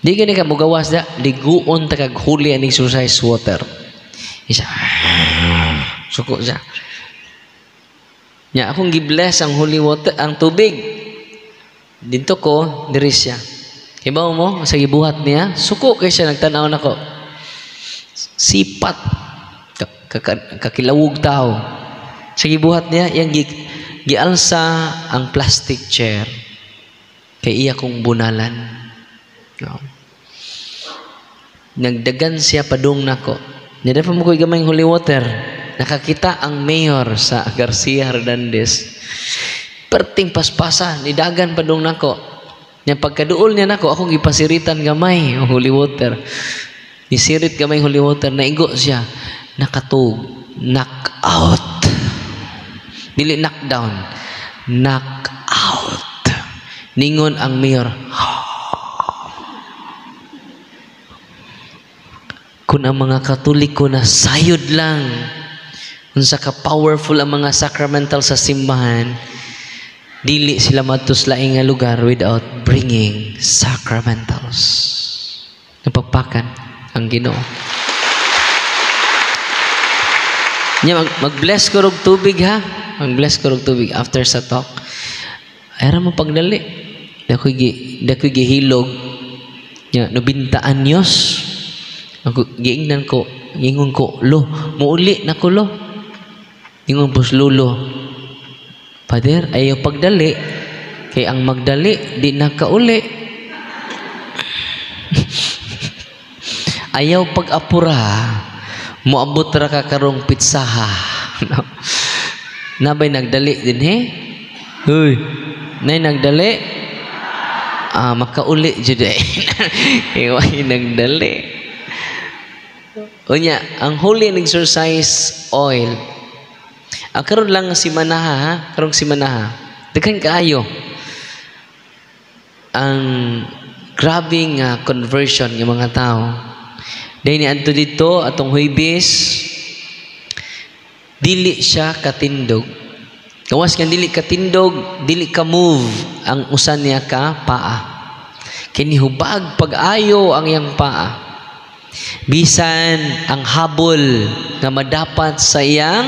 Di gani ka mugawas da, liguon ta kag huli ang exercise water. Isa. Suko siya. Nya akong gi-bless ang holy water, ang tubig. Dito ko, diri siya. Ibaw mo, sa gibuhat niya, suko kay siya nagtanaw nako. Sipat. Ka- ka- kakilawog tao. Sa gibuhat niya, yang gi, gialsa ang plastic chair kay iya kong bunalan. No. Nagdagan siya padung nako. Nida pa mo ko'y gamayng holy water. Nakakita ang mayor sa Garcia Hernandez. Perting paspasa, nidagan padung nako. Nya pagkaduol niya nako, akong gipasiritan gamay holy water. Nisirit gamay holy water, naigo siya. Nakatug, knock out. Dili knockdown. Knock out. Ningon ang mayor. Kung ang mga katoliko na sayod lang, unsa ka powerful ang mga sacramental sa simbahan, dili sila matuslaing nga lugar without bringing sacramentals. Napagpakan ang Ginoo. Nya mag, mag-bless ko rog tubig ha. Mag-bless ko rog tubig after sa talk. Ayra mo pagdali. Dako gi dako gihilog. Nya nubinta anyos. Ako giingnan ko, ingon ko, lo, muuli na ko lo. Ingon pos lulo. Pader, ayaw pagdali. Kay ang magdali, di na kauli. ayaw pag-apura. Moabot ra ka karong pitsaha. No? nabay nagdali din he? Hoy, nay nagdali? Ah makauli jud eh. Iway nagdali. Unya ang holy and exercise oil. Ang karon lang si manaha ha? karong si manaha. Daghan kaayo. Ang grabe nga conversion ng mga tao dahil ni adto dito atong huibis dili siya katindog. Kawas kang dili katindog, dili ka move ang usan niya ka paa. Kini hubag pag-ayo ang iyang paa. Bisan ang habol nga madapat sa iyang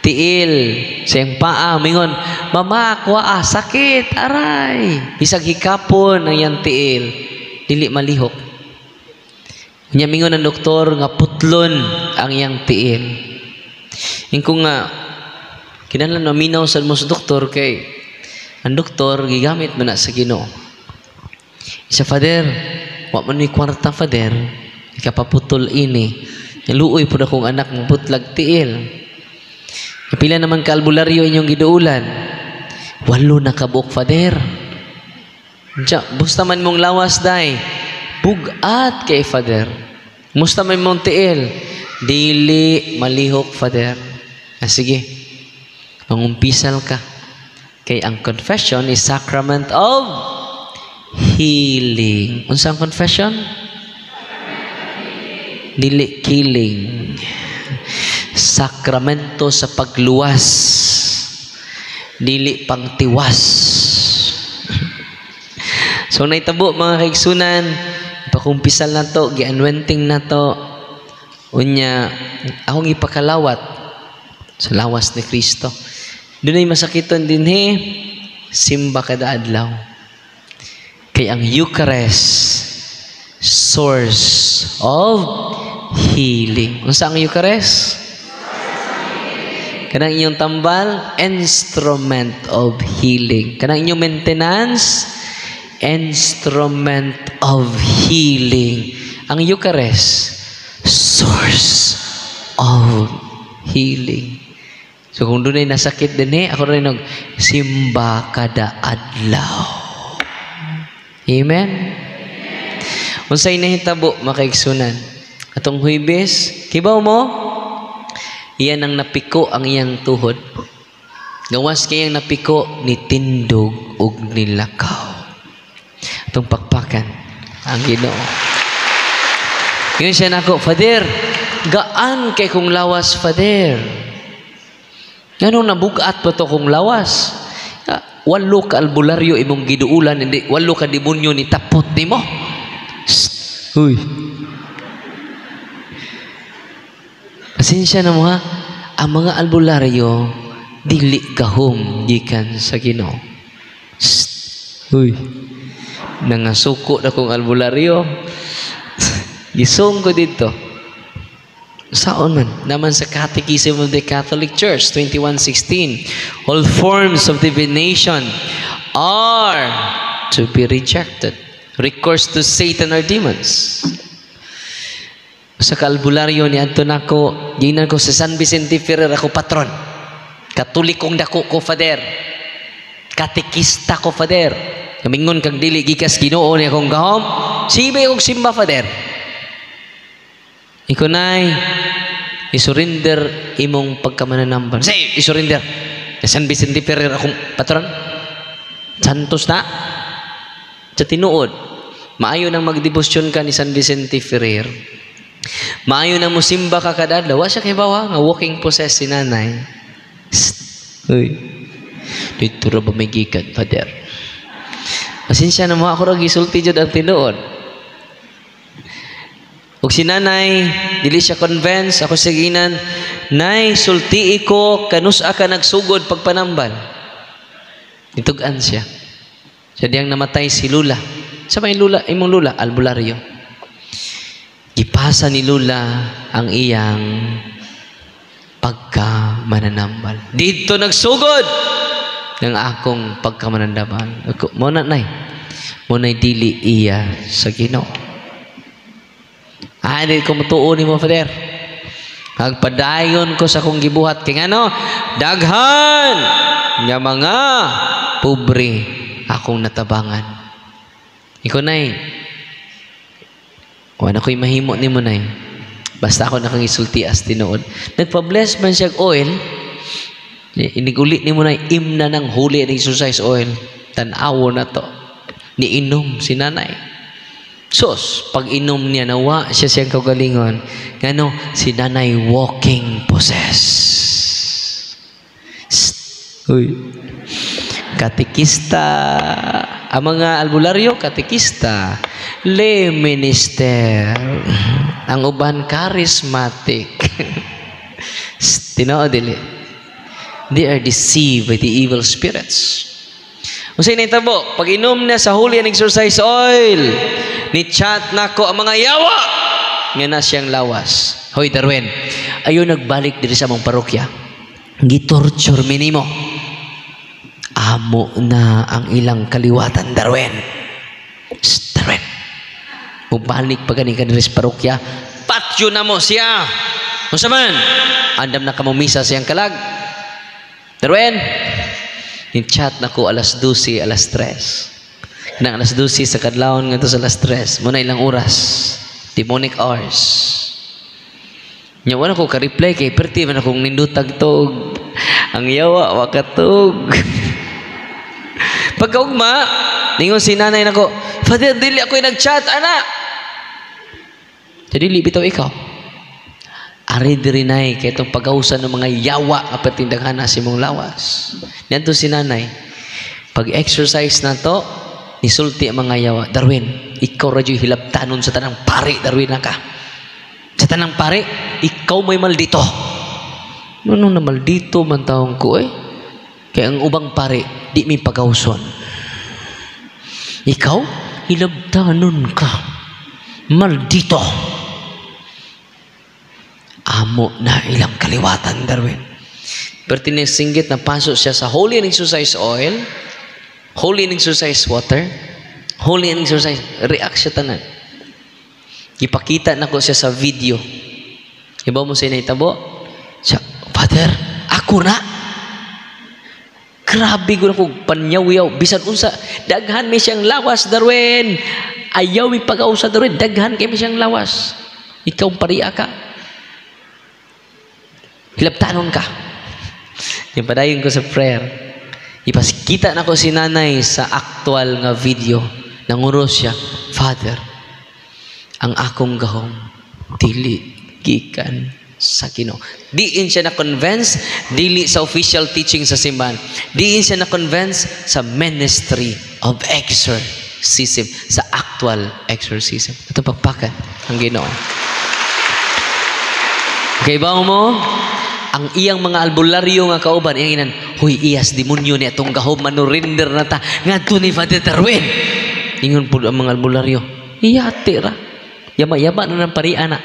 tiil sa iyang paa mingon mama kwa ah, sakit aray bisag hikapon ang iyang tiil dili malihok. Nya mingon ang doktor nga putlon ang iyang tiil. Ingko nga kinahanglan maminaw sa mo sa doktor kay ang doktor gigamit man na sa Ginoo. Isa father, wa man ni kwarta father, ikapaputol ini. Luoy pud akong anak mong putlag tiil. Kapila naman ka albularyo inyong giduulan. Walo na kabuk father. Diya, busta man mong lawas day. Bugat kay father. Musta man mong tiil. Dili malihok father. Ah, sige. Mangumpisal ka. Kay ang confession is sacrament of healing. Unsa ang confession? Dili killing. Sakramento sa pagluwas. Dili pangtiwas. so naitabo mga kaigsunan, pakumpisal na to, gianwenting na to. Unya, akong ipakalawat sa lawas ni Kristo. Doon ay masakiton din he, simba kada adlaw. Kay ang Eucharist, source of healing. Unsa ang Eucharist? Kanang inyong tambal, instrument of healing. Kanang inyong maintenance, instrument of healing. Ang Eucharist, source of healing. So kung doon ay nasakit din eh, ako rin nag simba kada adlaw. Amen? Unsay nahitabo makaigsunan. Atong huibes, kibaw mo? Iyan ang napiko ang iyang tuhod. Gawas kayang napiko ni tindog ug nilakaw. Atong pakpakan ang Ginoo. Yun siya nako, Father, gaan kay kong lawas, Father. Ganun nabugat pa to kong lawas. Ah, Walo ka albularyo imong giduulan, hindi walo ka demonyo ni tapot nimo. Shh. Uy. Pasensya na mo ha. Ang mga albularyo dili gahom gikan sa Ginoo. Uy. Nangasuko na kong albularyo. Gisong ko dito. Saon man? Naman sa Catechism of the Catholic Church, 2116, all forms of divination are to be rejected. Recourse to Satan or demons. Sa kalbularyo ni Antonaco, ginan ko sa San Vicente Ferrer ako patron. Katolikong dako ko, Father. Katekista ko, Father. Kamingon kag dili gikas Ginoo ni akong gahom. Sibe og simba, Father. Ikunay, isurrender imong pagkamananambal. Say, isurrender. San Vicente Ferrer akong patron. Santos na. Sa tinuod, maayo nang magdebosyon ka ni San Vicente Ferrer. Maayo nang musimba ka kadadlaw. Wa siya kay bawa nga walking possess si nanay. Uy. Dito ra ba may gikan, Father? Pasensya na mo ako ra gisulti jud ang tinuod. Ug si nanay, dili siya convince, ako sa ginan, Nay, sulti ko, kanus-a ka nagsugod pagpanambal. Nitugan siya. Siya diyang namatay si Lula. Sa may Lula, imong Lula, albularyo. Ipasa ni Lula ang iyang pagka mananambal. Dito nagsugod ng akong pagkamananambal. Ako, mo na, nay. Mo na dili iya sa Ginoo. Ah, hindi ko matuon ni mo, Father. Agpadayon ko sa kong gibuhat. Kaya ano? Daghan! Nga mga pobre akong natabangan. Ikaw, Nay. Wala ko'y mahimo ni mo, Nay. Basta ako nakangisulti as tinuod. Nagpa-bless man siya og oil. Inigulit ni mo, Nay. Imna ng huli ng exercise oil. Tanawo na to. Niinom si nanay. Sos, pag inom niya, nawa siya siyang kagalingon. Ngano, si nanay walking possess. Psst. Uy. Katikista. Ang mga albularyo, katikista. Lay minister. Ang uban, charismatic. Psst. Tinoo, dili. They are deceived by the evil spirits. Unsay nahitabo? Pag inom na sa holy and exercise oil, ni chat nako ang mga yawa nga na siyang lawas. Hoy Darwin, ayo nagbalik diri sa among parokya. Gitorture minimo. Amo na ang ilang kaliwatan, Darwin. Shh, Darwin. Bumalik pa gani ka sa parokya, patyo na mo siya. Unsa man? Andam na kamo misa siyang kalag. Darwin, yung chat na ko alas 12, alas 3. Na alas 12 sa kadlawon nga sa alas 3. Muna ilang oras. Demonic hours. Nya wala ko ka-reply kay perti man akong nindutag tog. Ang yawa wakatog. Pagkaugma, ningon si nanay nako, Father, dili ako nag-chat, ana. Jadi bitaw ikaw. Ari diri nay itong pagausan ng mga yawa nga patindaghan na si mong lawas. Nanto si nanay. Pag exercise na to, nisulti ang mga yawa. Darwin, ikaw radyo hilabtanon sa tanang pare, Darwin na ka. Sa tanang pare, ikaw may maldito. Ano na maldito man taong ko eh. Kaya ang ubang pare, di may pagauson. Ikaw, hilabtanon ka. Maldito. Amo na ilang kaliwatan, Darwin. Pero tinisinggit na pasok siya sa holy and exercise oil, holy and exercise water, holy and exercise, react siya tanan. Ipakita na ko siya sa video. Iba mo sa inahitabo? Siya, Father, ako na. Grabe ko na kong panyaw-yaw. Bisan unsa, daghan may siyang lawas, Darwin. Ayaw may pag sa Darwin. Daghan kay may siyang lawas. Ikaw pariya ka. Hilabtanon ka. Yung padayon ko sa prayer. Ipaskita na ko si nanay sa actual nga video. Nanguros siya, Father, ang akong gahom, dili gikan sa Ginoo. Diin siya na convince dili sa official teaching sa simbahan. Diin siya na convince sa ministry of exorcism, sa actual exorcism. Ito pagpakat ang Ginoo. Kay ba mo? Ang iyang mga albularyo nga kauban, iyang inan, huy iyas demonyo ni atong gahom manurinder na ta ngadto ni Father Darwin. Ingon po ang mga albularyo. Iyate ra. Yama-yama na ng parian na.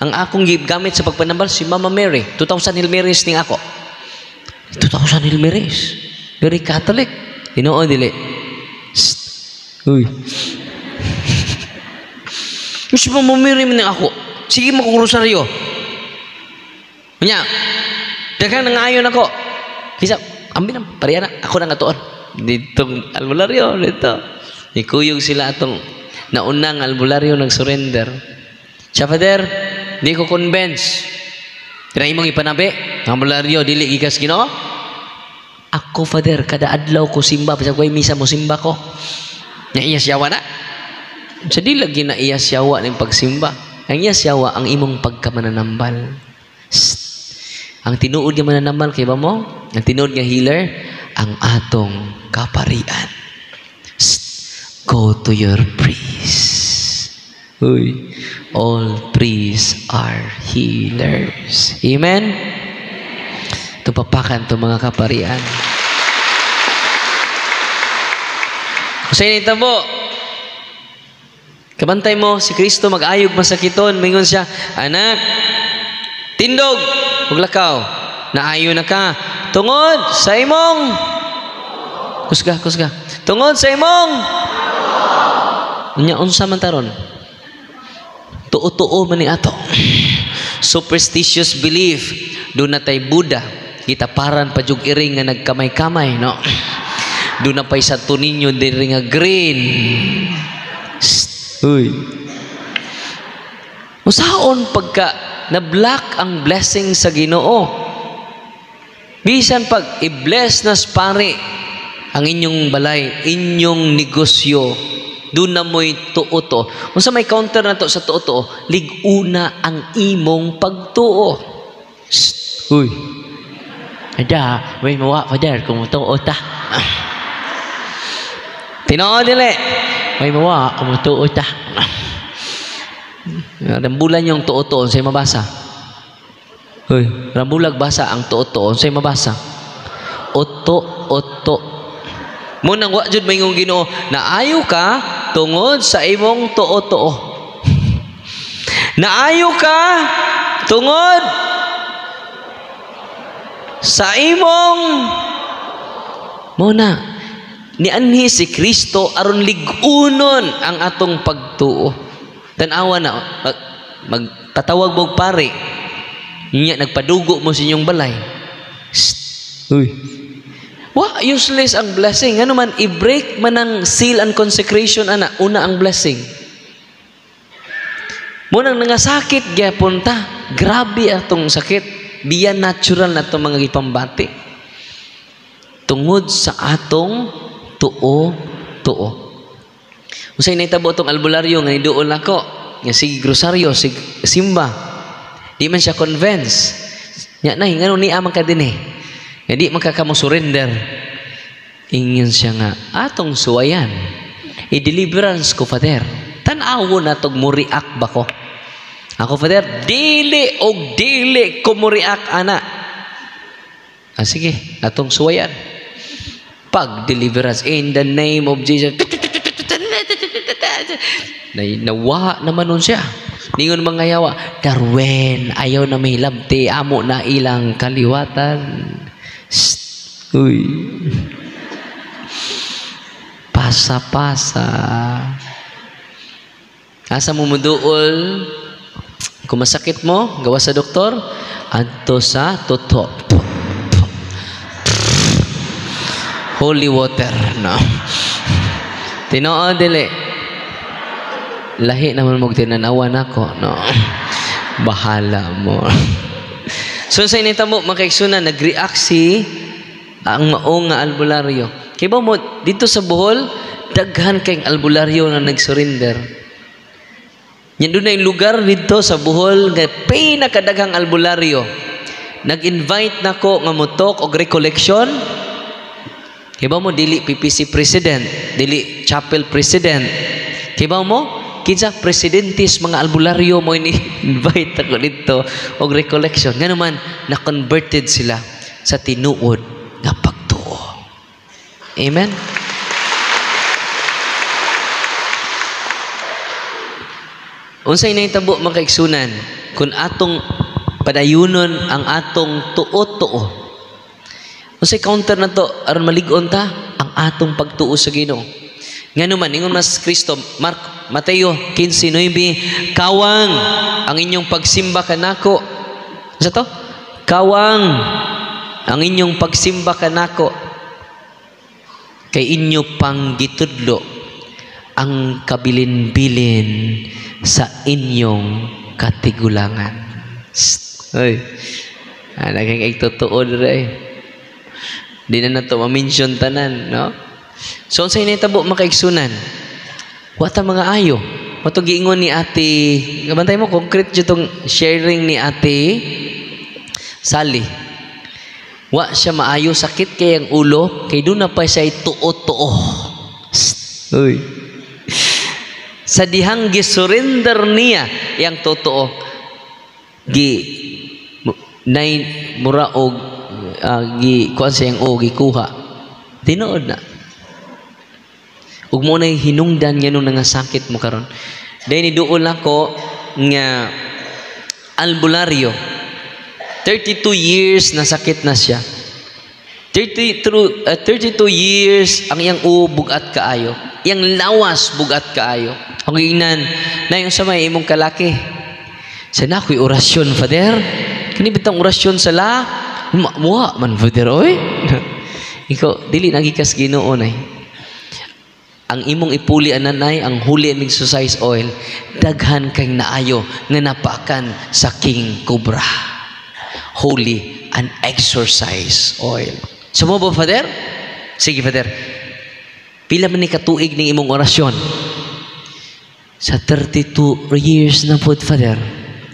Ang akong gamit sa pagpanambal si Mama Mary, 2,000 Hail Marys ning ako. 2,000 Hail. Very Catholic. Tinoo dili. Uy. Si Mama Mary man ako. Sige mo kong rosaryo. Nya. Daghang nangayon ako. Kisa, ambi na, pariya na, ako na nga tuon. Ditong albularyo, dito. Ikuyog sila atong naunang albularyo nag-surrender. Siya, Father, di ko convince. Tinay mong ipanabi, albularyo, dili gikas ginoo. Ako, Father, kada adlaw ko simba, pasag ko misa mo simba ko. Nya iya siyawa na. Sa di lagi na iya siyawa ng pagsimba. Ang iya siyawa ang imong pagkamananambal. Ang tinuod nga mananamal kay ba mo? Ang tinuod nga healer ang atong kaparian. Shh. Go to your priest. Uy, all priests are healers. Amen? Tupapakan to mga kaparian. Sa initabo, kabantay mo, si Kristo mag-ayog masakiton, mingon siya, Anak, tindog, huglakaw, naayo na ka, tungod sa imong, kusga, kusga, tungod sa imong, Nya unsa man taron? Tuo-tuo man ni ato. Superstitious belief do na tay Buddha kita paran pa jug iring nga nagkamay-kamay no. Do na pay sa tuninyo diri nga green. Uy. Usaon pagka na-block ang blessing sa Ginoo. Bisan pag i-bless nas pare ang inyong balay, inyong negosyo, doon na mo'y tuo to. Kung sa may counter na to sa tuo to, liguna ang imong pagtuo. Shh. Uy. Ada, may mawa Father kung tuo ta. Tinoo dili. May mawa kung tuo ta. Rambulan yung tuo to, unsay mabasa? Uy, rambulag basa ang tuo to, unsay mabasa? Oto, oto. Mo nang wa jud mayong Ginoo naayo ka tungod sa imong tuo-tuo. Naayo ka tungod sa imong Muna, ni anhi si Kristo aron ligunon ang atong pagtuo. Tanawa na mag, magpatawag mo pare. Niya nagpadugo mo sa inyong balay. Shh. Uy. Wa useless ang blessing. Ano man i-break man ang seal and consecration ana una ang blessing. Mo nang nangasakit gyapon ta. Grabe atong sakit. Biya natural na itong mga gipambati tungod sa atong tuo tuo usay nahitabo tong albularyo nga niduol nako nga sige grosaryo sig simba. Di man siya convince nya nay ngano ni amang ka dinhi? Nga di man ka kamo surrender. Ingon siya nga atong suwayan i-deliverance ko father. Tan-awo na tog muriak ba ko? Ako father dili og dili ko muriak ana. Ah, sige atong suwayan. Pag deliverance in the name of Jesus nawa naman nun siya. Ningon mga yawa Darwen ayaw na may labti amo na ilang kaliwatan. Shh. uy. Pasa-pasa. Asa mo muduol? Kung masakit mo gawa sa doktor. Adto sa tutok holy water no. Tinoo dili lahi naman mo tinanawan ako no? Bahala mo. So sa inita mo makaigsunan nag-react si ang maong nga albularyo. Kay ba mo dito sa Bohol daghan kayong albularyo na nag-surrender. Yan doon na yung lugar dito sa Bohol nga pinakadaghang albularyo. Nag-invite nako nga mutok og recollection. Kiba mo dili PPC president, dili chapel president. Kiba mo kinsa presidentes mga albularyo mo ini invite ako dito og recollection. Nga naman na converted sila sa tinuod nga pagtuo. Amen. Unsay nahitabo makaigsunan kung atong padayunon ang atong tuo-tuo Unsay counter na to aron malig-on ta ang atong pagtuo sa Ginoo. Ngano man ingon mas Kristo Mark Mateo 15:9 kawang ang inyong pagsimba kanako. Sa to? Kawang ang inyong pagsimba kanako kay inyo pang gitudlo ang kabilin-bilin sa inyong katigulangan. Psst. Oy. Ah, naging totoo dire. Di na na to ma-mention tanan, no? So, sa initabo makaigsunan, wata mga ayo. Mato giingon ni ate, gabantay mo, concrete tong sharing ni ate Sally. Wa siya maayo, sakit kay ang ulo, kay doon na pa siya tuo-tuo. Uy. Sa dihang gisurrender niya, yang totoo, gi, nay mura og uh, gi kuan siyang o gikuha tinuod na ug mo nay hinungdan nga nung nangasakit mo karon. Dahil ni duol ako nga albularyo. 32 years na sakit na siya. 32, uh, 32 years ang iyang u bugat kaayo. Iyang lawas bugat kaayo. Ang ingnan na yung sa may imong kalaki? Sa na orasyon father. Kani bitang orasyon sa la? Muha man father oy. Ikaw dili nagikas Ginoo nay. Ang imong ipuli ananay ang huli and exercise oil daghan kay naayo nga napakan sa king cobra. Holy and exercise oil. Sumo ba father? Sige father. Pila man ni katuig ning imong orasyon? Sa 32 years na pod father.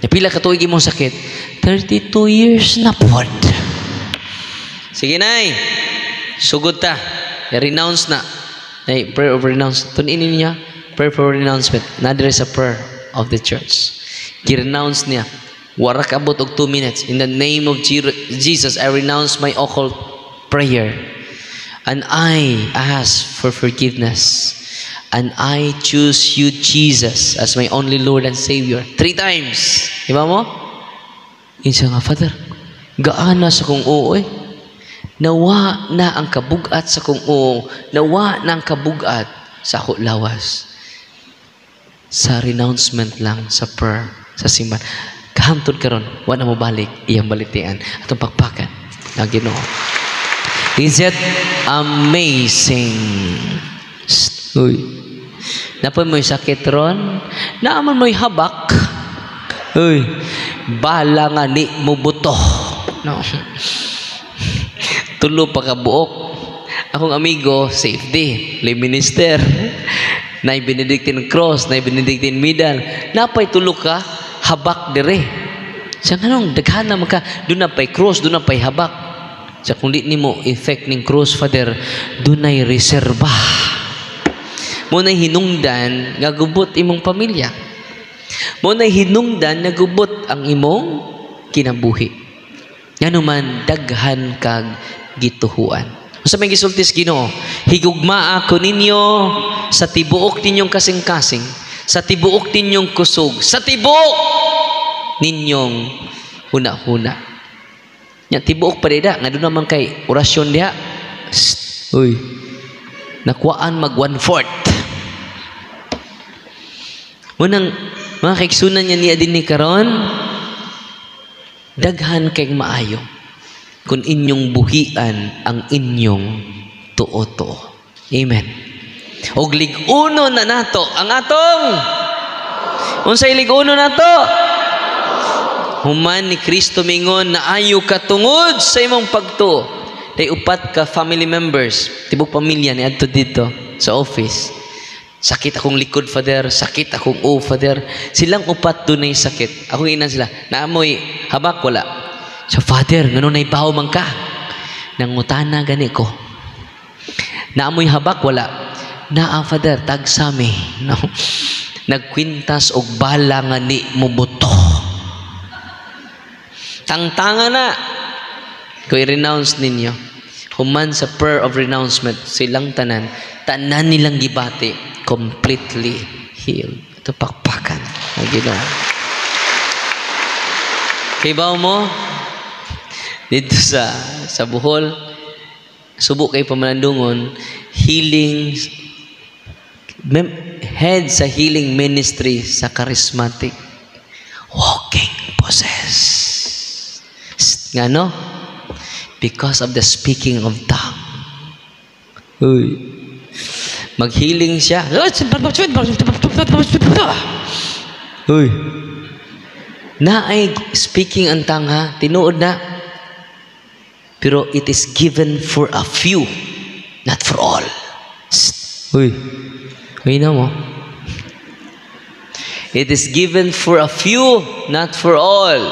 Pila katuig imong sakit? 32 years na pod. Sige nay. Sugod ta. I-renounce na. Nay, prayer of renounce. Tunin niya. Prayer for renouncement. Nadire sa prayer of the church. Gi-renounce niya. Warak abot og 2 minutes. In the name of Jesus, I renounce my occult prayer. And I ask for forgiveness. And I choose you, Jesus, as my only Lord and Savior. Three times. Di ba mo? Isa nga, Father, gaana sa kong oo eh. Nawa na ang kabugat sa kong oo. Nawa na ang kabugat sa ako lawas. Sa renouncement lang, sa prayer, sa simbahan. Kahantod karon, wala mo balik, iyang balitian. Atong pagpakan na Ginoo. Is it amazing? Uy. Napoy mo'y sakit ron. Naaman mo'y habak. Uy. Bala nga ni mo buto. No. Tulo pa ka buok. Akong amigo, safety, lay minister. Nay Benedictine Cross, nay Benedictine Middle. Napay tulo ka, habak dire. Siya ganong, daghan naman ka. Doon na pa'y cross, doon na pa'y habak. Sa kung di nimo effect ning cross, Father, doon na'y reserba. Mo na'y hinungdan, nga gubot imong pamilya. Mo na'y hinungdan, nga gubot ang imong kinabuhi. Yan man, daghan kag gituhuan. Sa may gisultis Ginoo, higugma ako ninyo sa tibuok ninyong kasing-kasing, sa tibuok ninyong kusog, sa tibuok ninyong huna-huna. Nya tibuok pa dida nga naman kay orasyon diha. Psst, Uy. Nakuhaan mag one fourth. Munang mga kaiksunan niya niya din ni karon daghan kay maayo kung inyong buhian ang inyong tuo-tuo. Amen. Og liguno na nato ang atong unsay liguno nato? Human ni Kristo mingon na ayo ka tungod sa imong pagtuo. Day upat ka family members, tibok pamilya ni adto dito sa office. Sakit akong likod, Father. Sakit akong o, Father. Silang upat doon ay sakit. Ako inan sila. Naamoy habak, wala. So, Father, ganun na ibaw man ka. Nangutana gani ko. Naamoy habak, wala. Naa, Father, tagsami. No? Nagkwintas og bala nga ni mo buto. Tangtanga na. Kung i-renounce ninyo, human sa prayer of renouncement, silang tanan, tanan nilang gibati, completely healed. Ito pakpakan. Ang Ginoo. Kay bawo mo, dito sa sa Bohol, subok kay pamalandungon, healing mem, head sa healing ministry sa charismatic walking possess. Nga no? Because of the speaking of tongue. Uy. Mag-healing siya. Uy. Na ay speaking ang tanga, tinuod na. Pero it is given for a few, not for all. Psst. Uy. Uy mo. It is given for a few, not for all.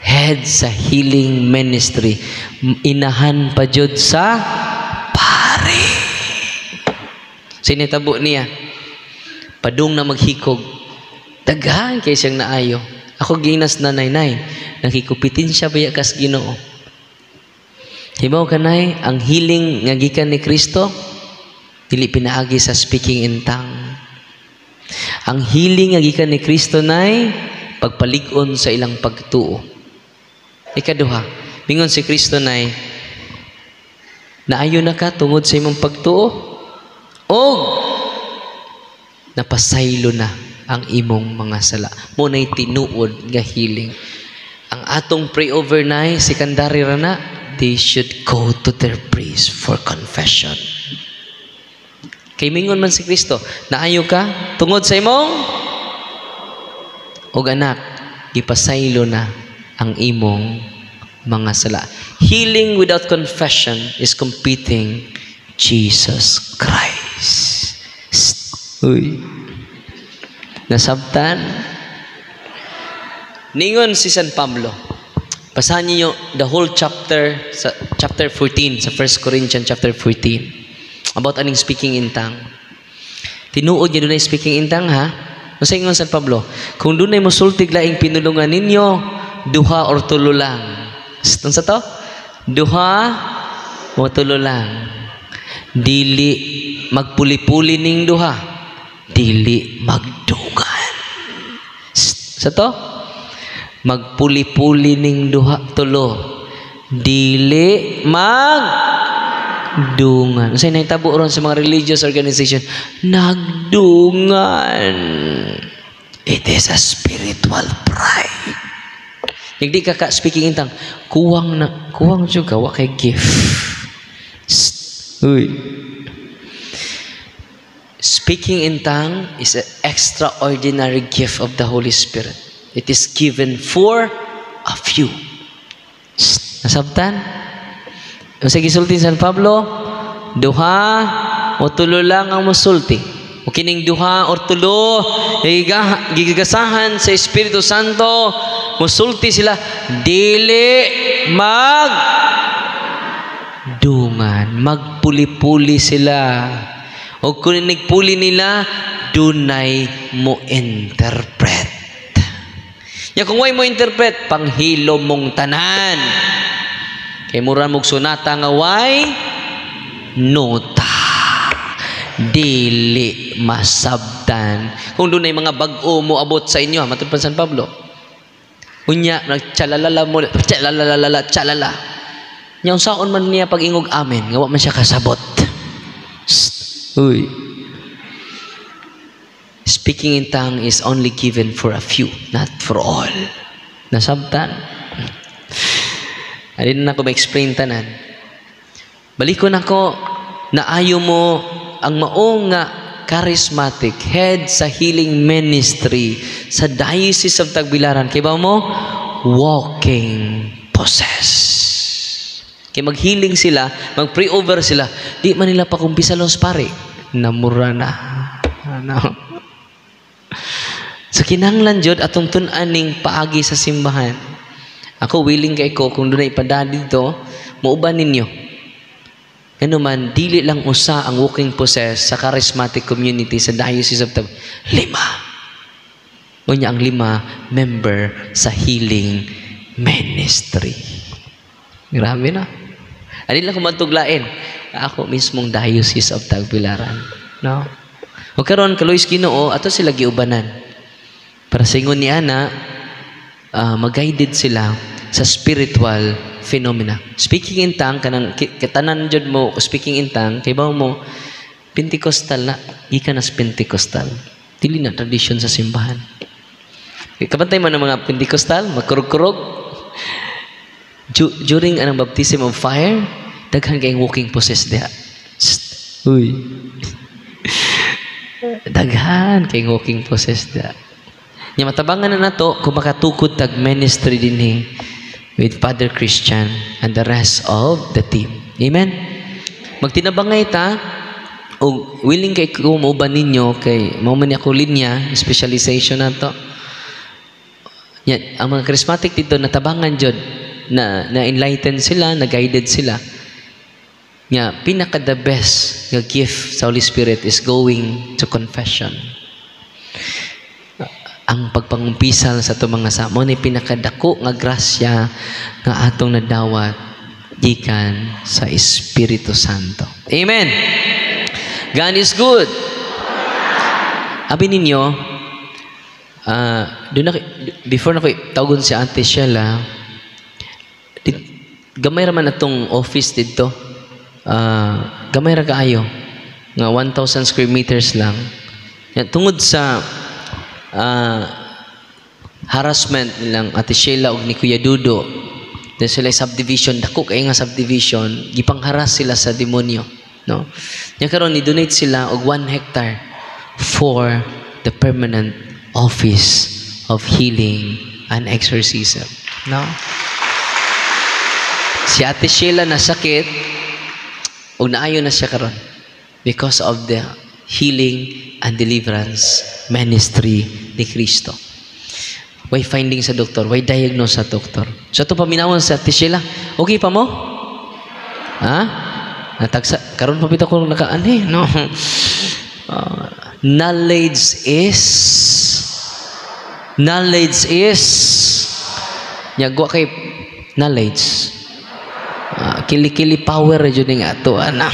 Head sa healing ministry. Inahan pa jud sa pare. Sinitabo niya. Padung na maghikog. Daghan kay siyang naayo. Ako ginas na nay-nay. Nakikupitin siya baya kas Ginoo. Hibaw kanay ang healing nga gikan ni Kristo dili pinaagi sa speaking in tongue. Ang healing nga gikan ni Kristo nay pagpalig-on sa ilang pagtuo. Ikaduha, mingon si Kristo nay naayo na ka tungod sa imong pagtuo o napasaylo na ang imong mga sala. Mo nay tinuod nga healing. Ang atong pray over nay secondary ra na they should go to their priest for confession. Kay mingon man si Kristo, naayo ka tungod sa imong og anak gipasaylo na ang imong mga sala. Healing without confession is competing Jesus Christ. Uy. Nasabtan. Ningon si San Pablo. Basahan niyo the whole chapter sa chapter 14 sa 1 Corinthians chapter 14 about aning speaking in tongue. Tinuod niya doon speaking in tongue ha. Masa ingon San Pablo, kung doon ay musultig laing pinulungan ninyo, duha or tulo lang. Saan sa to? Duha, mo tulo lang. Dili magpuli-puli ning duha. Dili magdungan. S- Sa to? Magpuli-puli ning duha tulo. Dili mag dungan. Sa nahitabo ron sa mga religious organization, nagdungan. It is a spiritual pride. Hindi ka ka speaking in tongue, kuwang na, kuwang siya gawa kay gift. Psst. Uy. Speaking in tongue is an extraordinary gift of the Holy Spirit. It is given for a few. Psst. Nasabtan? O sige, sulti San Pablo, duha o tulo lang ang musulti. O kining duha o tulo, giga- gigasahan sa Espiritu Santo, musulti sila, dili mag dungan, magpuli-puli sila. O kung nagpuli nila, dunay mo interpret. Ya kung way mo interpret, panghilo mong tanan. Kay mura mong sunata nga way nota. Dili masabtan. Kung doon ay mga bag-o mo abot sa inyo, matupad San Pablo. Unya, nagtsalalala mo, tsalalalala, tsalala. Nya saon man niya pag ingog amen, nga wa man siya kasabot. Psst. Uy. Speaking in tongue is only given for a few, not for all. Nasabtan. Alin na ako ma-explain tanan. Balikon ako na ayo mo ang maong nga charismatic head sa healing ministry sa Diocese of Tagbilaran. Kaya ba mo? Walking possess. Kaya mag-healing sila, mag-pray-over sila, di man nila pakumpisa los pare. Namura na. Ano? So kinanglan jud atong tun-aning paagi sa simbahan. Ako willing kay ko kung doon ipada dito, mauban ninyo. Ano man, dili lang usa ang walking possess sa charismatic community sa Diocese of Tab. Lima. Unya ang lima, member sa healing ministry. Grabe na. Alin lang kumatuglain. Ako mismong Diocese of Tagbilaran. No? O karon kalois Ginoo ato sila giubanan. Para sa ingon ni ana, ah, mag-guided sila sa spiritual phenomena. Speaking in tongue kanang katanan jud mo speaking in tongue kay mo Pentecostal na ika na sa Pentecostal. Dili na tradisyon sa simbahan. Kabantay man ng mga Pentecostal, magkurog-kurog. Du- during anong baptism of fire, daghan kayong walking possess diha. Psst. Uy. daghan kayong walking possess diha. Nya matabangan na nato kung makatukod tag ministry dinhi with Father Christian and the rest of the team. Amen. Magtinabangay ta o willing kay kumuban ninyo kay mao man ako linya specialization nato. Yan, ang mga charismatic dito natabangan jud na na enlighten sila, na guided sila. Nga pinaka the best nga gift sa Holy Spirit is going to confession. Ang pagpangumpisal sa to mga samo ni pinakadako nga grasya nga atong nadawat gikan sa Espiritu Santo. Amen. God is good. Abi ninyo, doon na, before na ko tawagon si Ate Sheila, di, gamay raman atong office dito. Ah, gamay ra kaayo. Nga 1,000 square meters lang. Yan, tungod sa ah, harassment nilang Ate Sheila ug ni Kuya Dudo, then sila subdivision, dako kay nga subdivision, gipangharas sila sa demonyo. No? Nya karon ni donate sila og 1 hectare for the permanent office of healing and exorcism. No? Si Ate Sheila na sakit, o naayo na siya karon because of the healing and deliverance ministry ni Kristo. Why finding sa doktor? Why diagnose sa doktor? So ito paminawon sa Sheila. Okay pa mo? Ha? Natagsa. Karon pa bitaw ko nakaanhi. No. Uh, knowledge is knowledge is Nyagwa kay knowledge. Kili-kili power jud ning ato ana.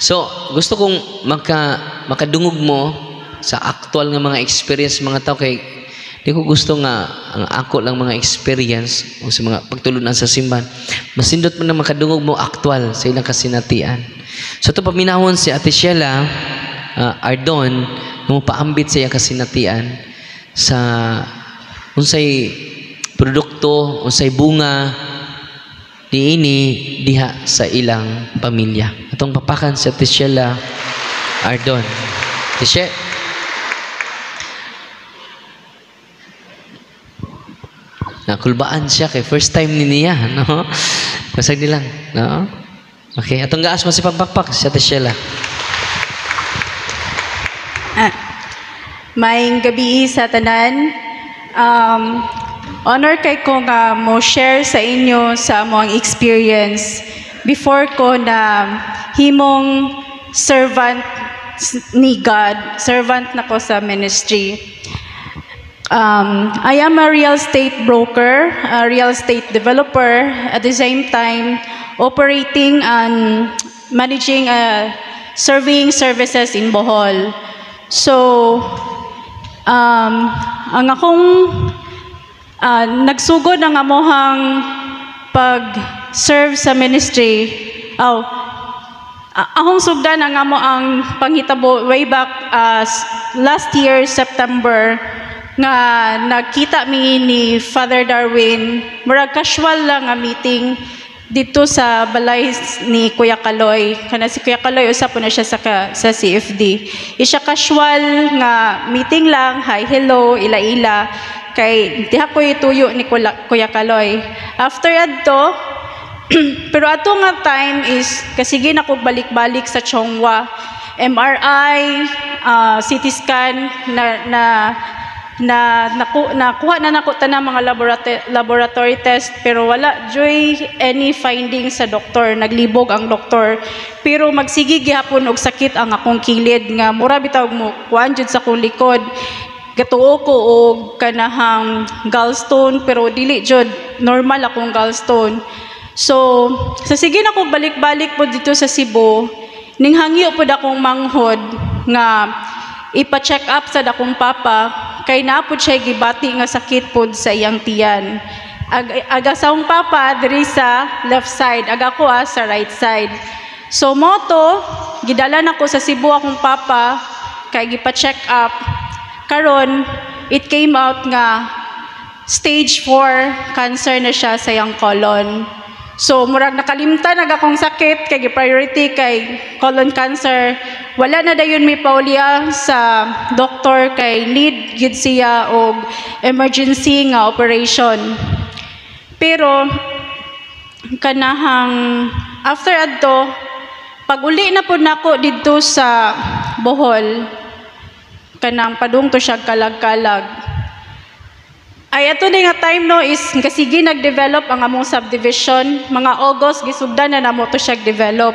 So, gusto kong maka makadungog mo sa actual nga mga experience mga tao kay di ko gusto nga ang ako lang mga experience o sa mga pagtulunan sa simbahan masindot mo na makadungog mo actual sa ilang kasinatian so ito paminahon si Ate Sheila uh, Ardon nung paambit sa iyang kasinatian sa unsay produkto unsay bunga niini diha sa ilang pamilya atong papakan sa Ate Sheila Ardon Sheila Nakulbaan siya kay first time ni niya, no? Basag nilang, no? Okay, atong gaas mo si pagpakpak, si Ate Sheila. Ah, Maayong gabi sa tanan. Um, honor kay ko nga mo share sa inyo sa among experience before ko na himong servant ni God, servant na ko sa ministry. Um, I am a real estate broker, a real estate developer, at the same time operating and managing uh, surveying services in Bohol. So, um, ang akong uh, nagsugod ng amohang pag-serve sa ministry, oh, a- akong sugdan ang amo ang panghitabo way back uh, last year, September, nga nagkita mi ni Father Darwin, murag casual lang nga meeting dito sa balay ni Kuya Kaloy. Kana si Kuya Kaloy usap po na siya sa ka, sa CFD. Isya casual nga meeting lang, hi hello, ila-ila kay diha ko ituyo ni Kuya, Kaloy. After adto, pero ato nga time is kasige na balik-balik sa Chongwa. MRI, ah, CT scan na na na naku, nakuha na nako tanang mga laboratory, laboratory test pero wala joy any findings sa doktor naglibog ang doktor pero magsigi gihapon og sakit ang akong kilid nga mura bitaw mo kuan jud sa akong likod gatuo ko og kanahang gallstone pero dili jud normal akong gallstone. So sa sige na ko balik-balik po dito sa Cebu ning hangyo po akong manghod nga ipa-check up sa dakong papa kay napod siya gibati nga sakit pod sa iyang tiyan. Ag aga sa akong papa diri sa left side aga ko ah, sa right side. So moto gidala na ko sa Cebu akong papa kay gipa-check up karon it came out nga stage 4 cancer na siya sa iyang colon So, murag nakalimtan nag akong sakit, kay priority kay colon cancer. Wala na dayon mi pauliya sa doktor kay need gid siya og emergency nga operation. Pero kanahang after adto pag uli na pud nako didto sa Bohol kanang padung to siya kalag-kalag. Ay ato ni nga time no is kasigi nag-develop ang among subdivision. Mga August gisugdan na namo to siya develop.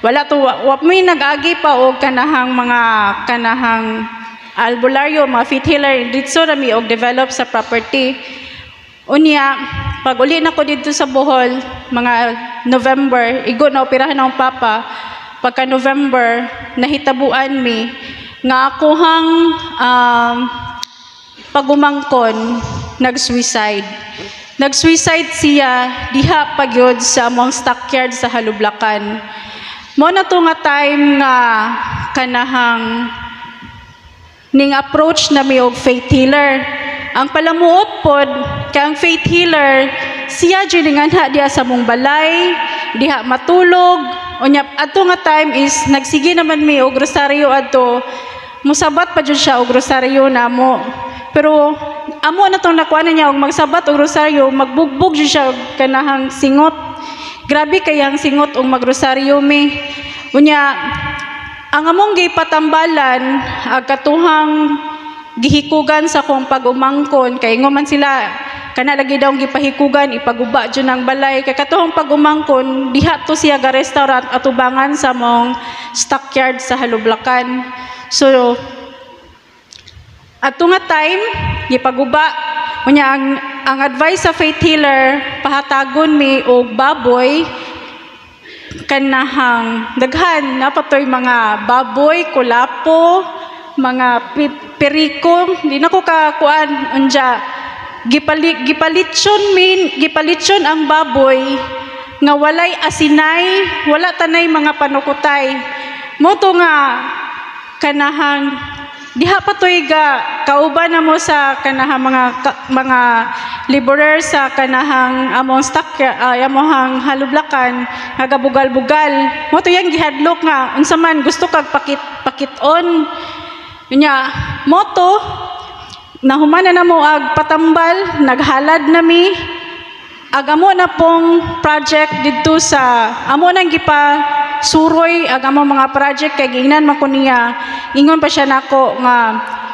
Wala to wa, may nag-agi pa og kanahang mga kanahang albularyo mga feet healer dito ra mi og develop sa property. Unya pag uli na ko dito sa Bohol mga November igo na operahan ng papa. Pagka November nahitabuan mi nga akohang um, pagumangkon nag-suicide. Nag-suicide siya diha pagyod sa among stockyard sa Halublakan. Mo na to nga time nga kanahang ning approach na mi og faith healer. Ang palamuot pod kay ang faith healer siya jud nga diha sa mong balay, diha matulog. Unya adto nga time is nagsige naman mi og rosaryo adto. Musabat pa jud siya og rosaryo namo. Pero amo na tong nakuha na niya og magsabat og rosaryo, magbugbog jud siya og kanahang singot. Grabe kayang singot og magrosaryo mi. Unya ang among gipatambalan ag katuhang gihikugan sa kong pag-umangkon kay ngo man sila kana lagi daw gipahikugan ipaguba jud ng balay. Kay katuhang pag-umangkon diha to siya ga restaurant atubangan sa mong stockyard sa Halublakan. So Ato nga time, gipaguba, unya ang, ang advice sa faith healer, pahatagon mi og baboy, kanahang daghan napatoy mga baboy, kulapo, mga periko, di na ko kakuan unja gipali gipalitson min gipalitson ang baboy nga walay asinay, wala tanay mga panukutay. Moto nga kanahang diha patoy ga kauban na mo sa kanahang mga ka- mga laborer sa kanahang among stock uh, among halublakan nga bugal-bugal mo to yang gihadlok nga unsa man gusto kag pakit pakiton nya moto nahumana na mo ag patambal naghalad nami ag amo na pong project didto sa amo nang gipa suroy ag amo mga project kay giingnan man ko niya. Ingon pa siya nako nga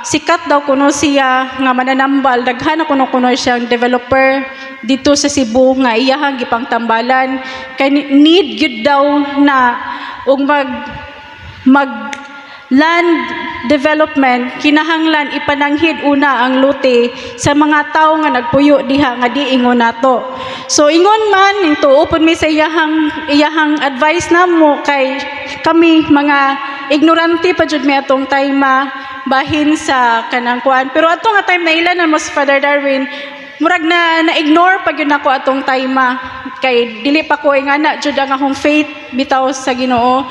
sikat daw kuno siya nga mananambal. Daghan na kuno kuno siyang developer dito sa Cebu nga iyahang gipang tambalan kay need gyud daw na og mag mag land development kinahanglan ipananghid una ang lote sa mga tawo nga nagpuyo diha nga di ingon nato. So ingon man ning tuo pud mi sa iyahang iyahang advice namo kay kami mga ignorante pa jud mi atong tayma bahin sa kanang kuan. Pero ato nga time na ilan na mo si Father Darwin murag na na-ignore pag yun ako atong tayma kay dili pa ko ingana jud ang akong faith bitaw sa Ginoo.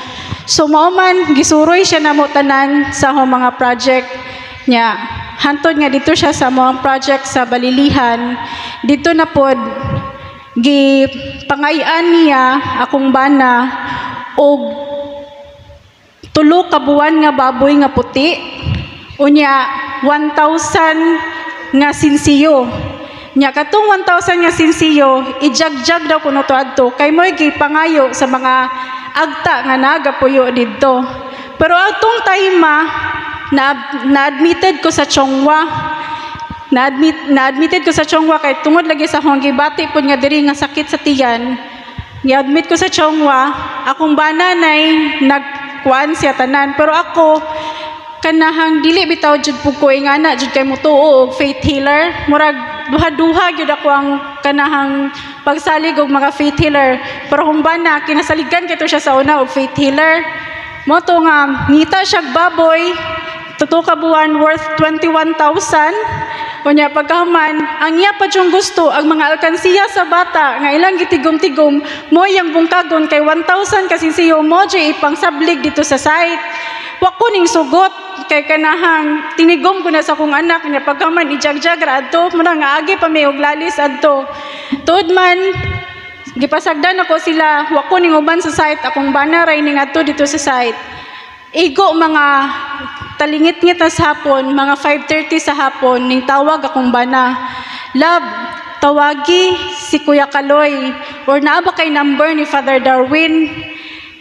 So mao man gisuroy siya namo tanan sa akong mga project niya. Hantod nga dito siya sa mga project sa Balilihan. Dito na pod gi pangayan niya akong bana og tulo ka buwan nga baboy nga puti. Unya 1,000 nga sinsiyo nya katong 1,000 nga sinsiyo ijagjag daw kuno to adto. Kay mo'y gipangayo sa mga agta nga nagapuyo didto. Pero atong tayma na na-admitted ko sa Chongwa. Na-admit na-admitted ko sa Chongwa kay tungod lagi sa akong gibati pud nga diri nga sakit sa tiyan Ni-admit ko sa Chongwa, akong bananay nagkuan siya tanan. Pero ako, kanahang dili bitaw jud pug ko ingana jud kay mutuo og faith healer. Murag duha-duha gyud ako ang kanahang pagsalig og mga faith healer. Pero humbana kinasaligan kito siya sa una og faith healer. Mo to nga ngita siya baboy. Tuto ka buwan worth 21,000 Kunya pagkahuman, ang iya pa diyong gusto, ang mga alkansiya sa bata, nga ilang gitigom-tigom, mo yung bungkagon kay 1,000 kasi siyo mo dyan ipang sablig dito sa site. Wa ko ning sugot, kay kanahang tinigom ko na sa kong anak niya pagkaman ijagjag ra adto mo na nga agi pa may og lalis adto. Tuod man, gipasagdan ako sila, wa ko ning uban sa site, akong banaray ning adto dito sa site. Igo mga talingit-ngit sa hapon, mga 5.30 sa hapon, ning tawag akong bana. Love, tawagi si Kuya Kaloy or naa ba kay number ni Father Darwin?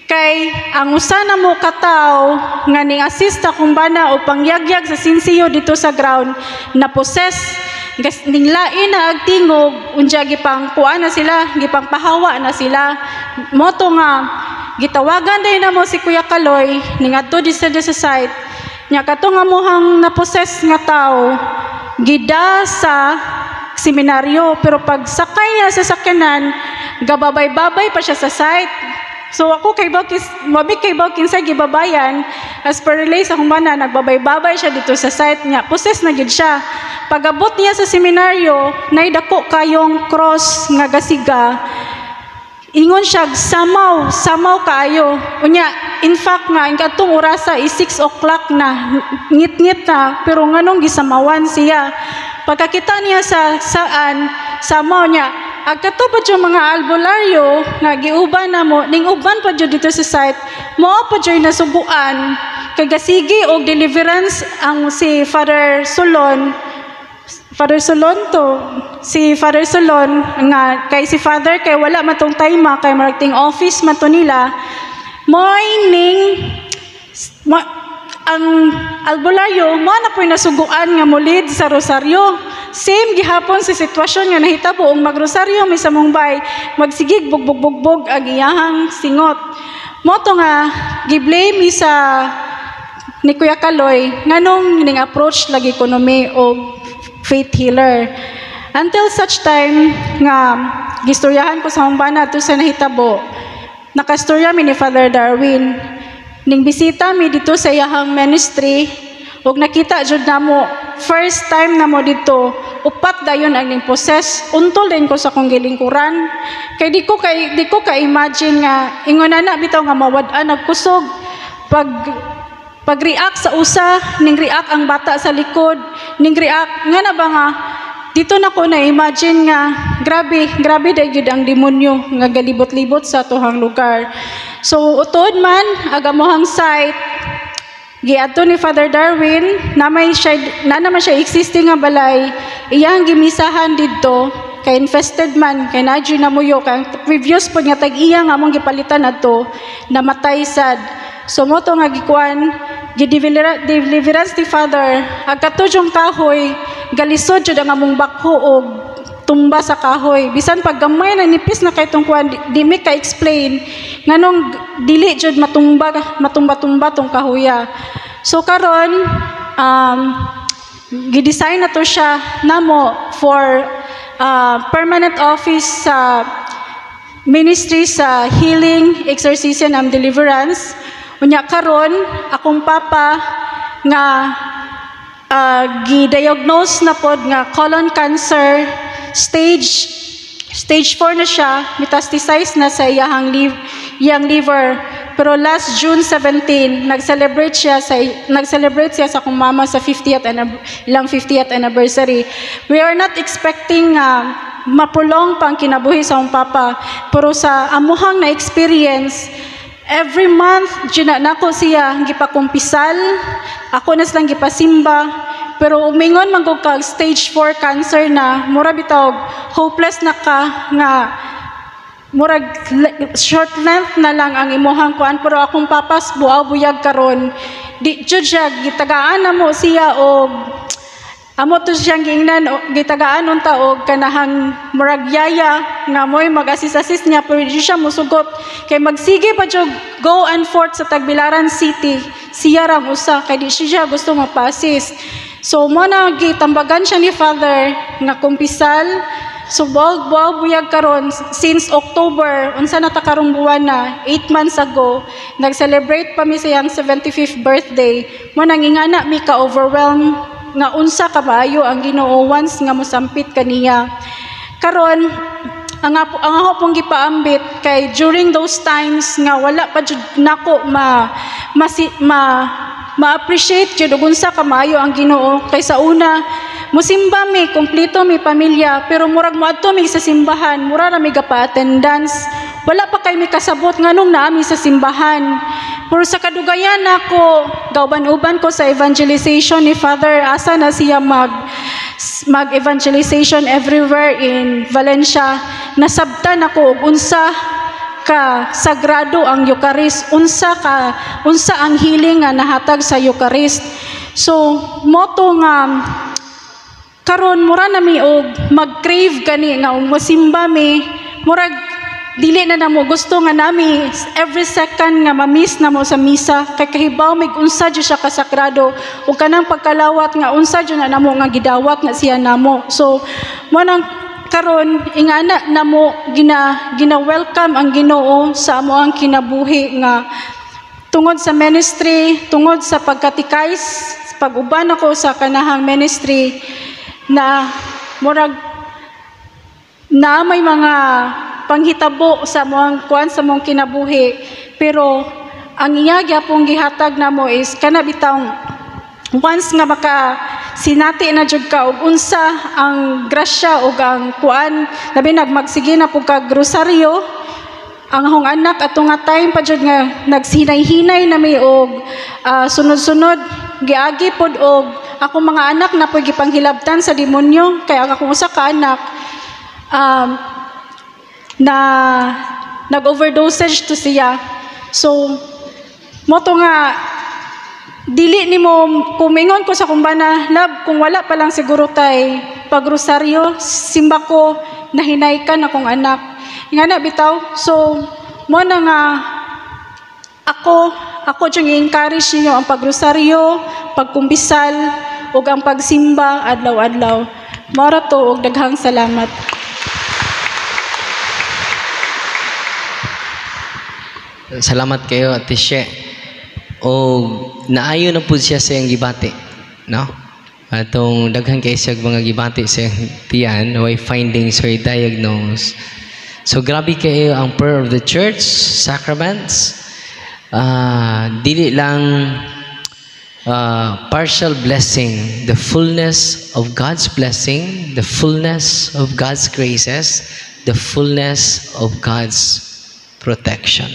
Kay ang usa na mo kataw nga ning assist akong bana o pangyagyag sa sinsiyo dito sa ground na possess gas ning lain na agtingog unya gipang kuan na sila gipang pahawa na sila. Moto nga gitawagan din na mo si Kuya Kaloy ning adto di sa site. Nya kato nga mohang na-possess nga tao gida sa seminaryo pero pag sakay niya sa sakyanan gababay-babay pa siya sa site so ako kay Bawkis mabi kay Bawkin sa gibabayan as per relay sa humana nagbabay-babay siya dito sa site niya possess na gid siya pagabot niya sa seminaryo naidako kayong cross nga gasiga Ingon siya, samaw, samaw kaayo. Unya, in fact nga, ang katong orasa is 6 o'clock na, ngit-ngit na, pero nganong gisamawan siya. Pagkakita niya sa saan, samaw niya, agkato pa yung mga albularyo, nga giuban na mo, ning uban pa dyan dito sa site, mo pa dyan nasubuan, kay gasigi og deliverance ang si Father Solon, Father Solon to, si Father Solon, nga kay si Father kay wala matong tayma kay maragting office mato nila, morning, ma, ang albularyo, mo na po'y nasuguan nga mulid sa rosaryo. Same gihapon sa sitwasyon nga nahitabo ang magrosaryo may sa Mumbai, magsigig bugbog-bugbog ag iyahang singot. Moto nga, giblame sa ni Kuya Kaloy, nganong ning approach lagi ekonomi o faith healer. Until such time nga gistoryahan ko sa humbana to sa nahitabo nakastorya mi ni Father Darwin. Ning bisita mi dito sa iyahang ministry, ug nakita jud namo first time namo dito upat dayon ang ning possess untol din ko sa kong gilingkuran. Kay di ko kay di ko ka imagine nga ingon na bitaw nga mawad-an nagkusog pag pag-react sa usa ning react ang bata sa likod ning react nga na ba nga dito na ko na imagine nga grabe grabe day gyud ang demonyo nga galibot-libot sa tuhang lugar so utod man aga mohang site Giadto ni Father Darwin, na may siya, na naman siya existing nga balay, iyang gimisahan didto kay infested man, kay nadyo na muyo, kay previous po nga tag-iya nga among gipalitan adto, namatay sad. So mo to nga gikuan, gideliverance deliverance ti Father, agkatujong kahoy, galisod jud ang among bakho og tumba sa kahoy. Bisan pag gamay na nipis na kay tong kuan, di, di ka explain nganong dili jud matumba matumba-tumba tong kahoya. So karon um gidesign na to siya namo for uh, permanent office sa ministry sa healing, exorcism and deliverance. Unya karon akong papa nga uh, gi-diagnose na pod nga colon cancer stage stage 4 na siya metastasize na sa iyang liv iyang liver. Pero last June 17 nag-celebrate siya sa nag-celebrate siya sa akong mama sa 50th annib- ilang 50th anniversary. We are not expecting uh, mapulong pang kinabuhi sa akong papa. Pero sa amuhang na experience Every month, gina nako siya gipakumpisal. Ako na silang gipasimba. Pero umingon man kag stage 4 cancer na, mura bitaw hopeless na ka nga murag short length na lang ang imuhang kuan pero akong papas buaw buyag karon di jud siya gitagaan na mo siya og Amo to siyang giingnan o gitagaan unta og kanahang murag yaya nga moy mag-assist-assist niya pero di siya musugot. Kay magsige pa jud go and forth sa Tagbilaran City. Siya ra usa kay di siya gusto mapa-assist. So mo na gitambagan siya ni Father nga kumpisal. So buwag buwag buyag karon since October unsa na ta karong buwan na 8 months ago nag-celebrate pa mi sa iyang 75th birthday. Mo nangingana mi ka overwhelm nga unsa ka maayo ang Ginoo once nga mosampit kaniya karon ang ang ako pong gipaambit kay during those times nga wala pa jud nako ma masi, ma ma-appreciate jud unsa ka maayo ang Ginoo kay sa una musimba mi kompleto mi pamilya pero murag moadto mi sa simbahan. Mura ra mi gapa attendance wala pa kay mi kasabot nganong naami sa simbahan. Pero sa kadugayan ako gauban-uban ko sa evangelization ni Father. Asa na siya mag mag-evangelization everywhere in Valencia. Nasabtan ako unsa ka sagrado ang Eucharist. Unsa ka unsa ang healing nga nahatag sa Eucharist. So moto nga karon mura na mi og mag-crave gani nga ug mosimba mi. Murag dili na namo gusto nga nami. Every second nga ma-miss na mo sa misa. Kay kahibaw mig unsa jud siya kasakrado. Ug kanang pagkalawat nga unsa jud na namo nga gidawat nga siya namo. So mo nang karon ingana namo gina gina welcome ang Ginoo sa amo ang kinabuhi nga tungod sa ministry tungod sa pagkatikais pag-uban ako sa kanahang ministry na murag na may mga panghitabo sa mga kuan sa mong kinabuhi. Pero ang iya gyapong gihatag namo is kana bitawng once nga maka sinati na jud ka og unsa ang grasya ug ang kuan labi nagmagsige na pug ka grosaryo ang akong anak ato nga time pa jud nga nagsinay-hinay na mi og ah, sunod-sunod giagi pod og ako mga anak na pud gipanghilabtan sa demonyo kay ang akong usa ka anak um, na nag-overdosage to siya. So, mo to nga dili ni mo kumingon ko sa kumbana love kung wala pa lang siguro tay pagrosaryo simba ko nahinaykan akong anak nga na bitaw so mo na nga ako ako jung i-encourage ninyo ang pagrosaryo pagkumbisal ug ang pagsimba adlaw-adlaw mora to og daghang salamat Salamat kayo Ate She. O naayo na pud siya sa iyang gibati, no? Atong daghan kay siya mga gibati sa tiyan, way findings or diagnose. So grabe kayo ang prayer of the church, sacraments. Ah, dili lang uh, partial blessing, the fullness of God's blessing, the fullness of God's graces, the fullness of God's protection.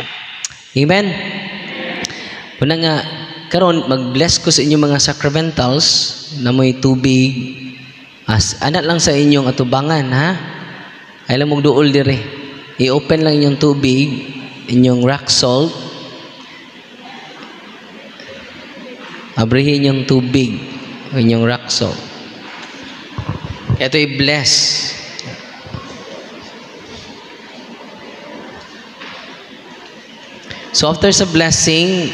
Amen? Una nga, karon mag-bless ko sa inyong mga sacramentals na may tubig. As, anak lang sa inyong atubangan, ha? Ay lang mong duol dire. I-open lang inyong tubig, inyong rock salt, Abrihin yung tubig inyong rock salt. Ito i-bless. So after sa blessing,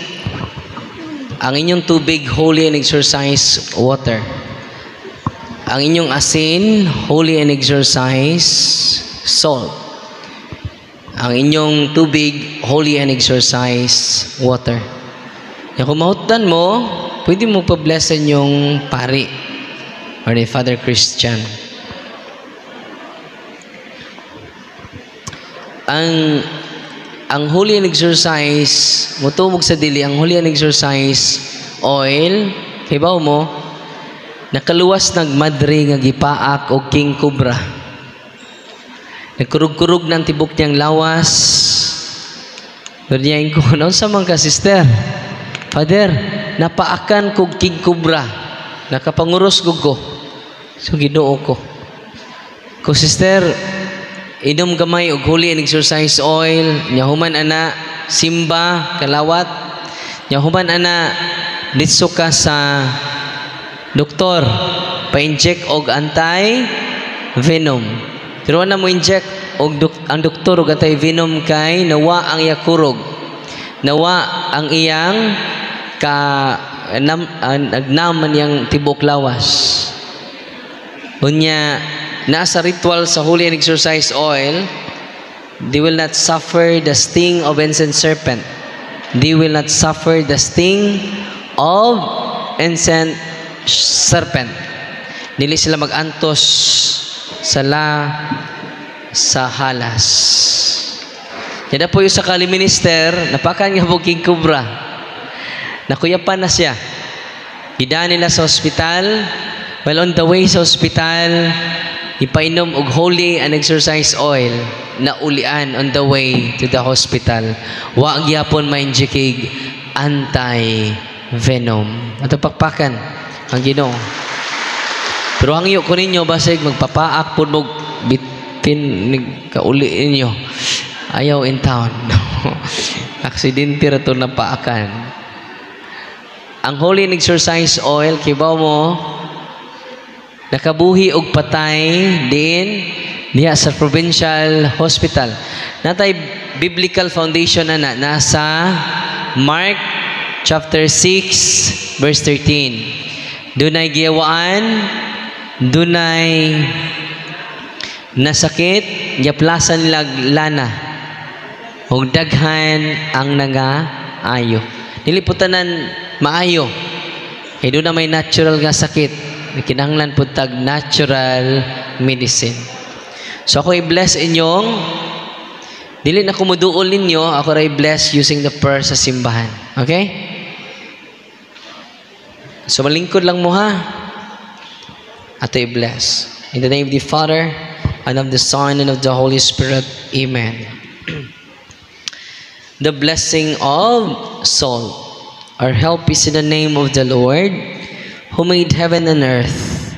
ang inyong tubig, holy and exercise water. Ang inyong asin, holy and exercise salt. Ang inyong tubig, holy and exercise water. Yung kumahutan mo, pwede mo pa-blessan yung pari or ni Father Christian. Ang ang holy and exercise, mutumog sa dili, ang holy and exercise oil, hibaw mo, nakaluwas nagmadre nga gipaak o king cobra. Nagkurug-kurug ng tibok niyang lawas. Ganyan ko, ano sa mga sister? Father, napaakan kog king cobra. Nakapanguros ko ko. So ginoo ko. Ko sister, inom gamay og holy and exercise oil, nyahuman ana simba kalawat. Nyahuman ana ditso ka sa doktor pa-inject og anti venom. Pero na mo inject og dok- ang doktor og anti venom kay nawa ang yakurog. Nawa ang iyang ka nam, uh, nagnaman yang tibok lawas. Unya, nasa ritual sa holy and exercise oil, they will not suffer the sting of ancient serpent. They will not suffer the sting of ancient serpent. Dili sila magantos sa la sa halas. Yan na po yung sa Kali Minister, napakan nga po king cobra. Nakuyapan na siya. Gidaan nila sa ospital. Well, on the way sa ospital, ipainom og holy and exercise oil na ulian on the way to the hospital. Wa gyapon ma-injectig anti-venom. Ato pakpakan ang Ginoo. Pero ang iyo ko ninyo basig magpapaak pud mo bitin kauli ninyo. Ayaw in town. Aksidente ra to napaakan. Ang holy exercise oil kibaw mo nakabuhi og patay din diha sa provincial hospital. Natay biblical foundation na na nasa Mark chapter 6 verse 13. Dunay giyawaan, dunay nasakit, giaplasan nila lana. Ug daghan ang nangaayo. Niliputanan maayo. Kay doon na may natural nga sakit. Kinahanglan po tag natural medicine. So ako i-bless inyong dili na kumuduol ninyo, ako ra i-bless using the prayer sa simbahan. Okay? So malingkod lang mo ha. Ato i-bless. In the name of the Father, and of the Son, and of the Holy Spirit. Amen. the blessing of soul. Our help is in the name of the Lord, who made heaven and earth.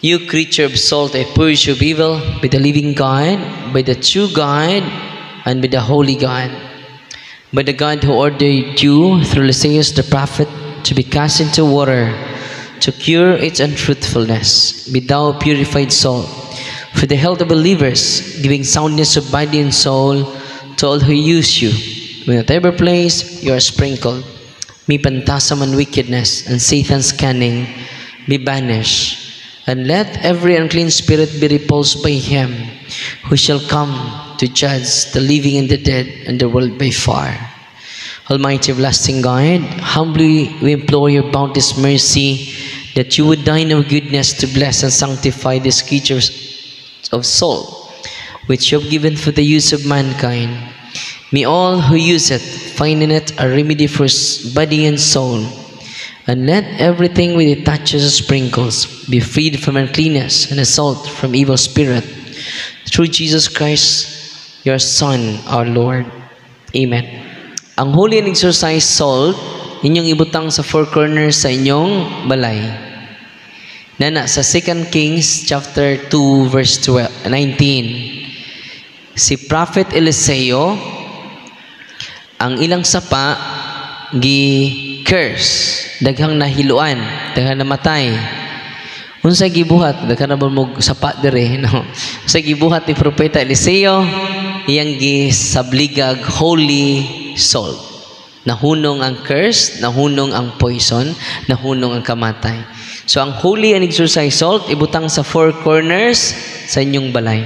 You creature of salt, I purge of evil by the living God, by the true God, and by the holy God. By the God who ordered you through Lysias the prophet to be cast into water to cure its untruthfulness. Be thou purified soul for the health of believers, giving soundness of body and soul to all who use you. In whatever place you are sprinkled, may pantasam and wickedness and Satan's cunning be banished. And let every unclean spirit be repulsed by him who shall come to judge the living and the dead and the world by fire. Almighty everlasting God, humbly we implore your bounteous mercy that you would dine of goodness to bless and sanctify these creatures of soul, which you have given for the use of mankind. May all who use it find in it a remedy for body and soul, and let everything with it touches or sprinkles be freed from uncleanness and assault from evil spirit. Through Jesus Christ, your Son, our Lord. Amen. Ang holy and exercise salt, inyong ibutang sa four corners sa inyong balay. Nana, sa 2 Kings chapter 2 verse 12, 19. Si Prophet Eliseo, ang ilang sapa, gi curse, daghang nahiluan, daghang namatay. Unsa gibuhat, daghang na mo sapa dire, no. Sa gibuhat ni propeta Eliseo, iyang gi sabligag holy salt. Nahunong ang curse, nahunong ang poison, nahunong ang kamatay. So ang holy and exercise salt ibutang sa four corners sa inyong balay.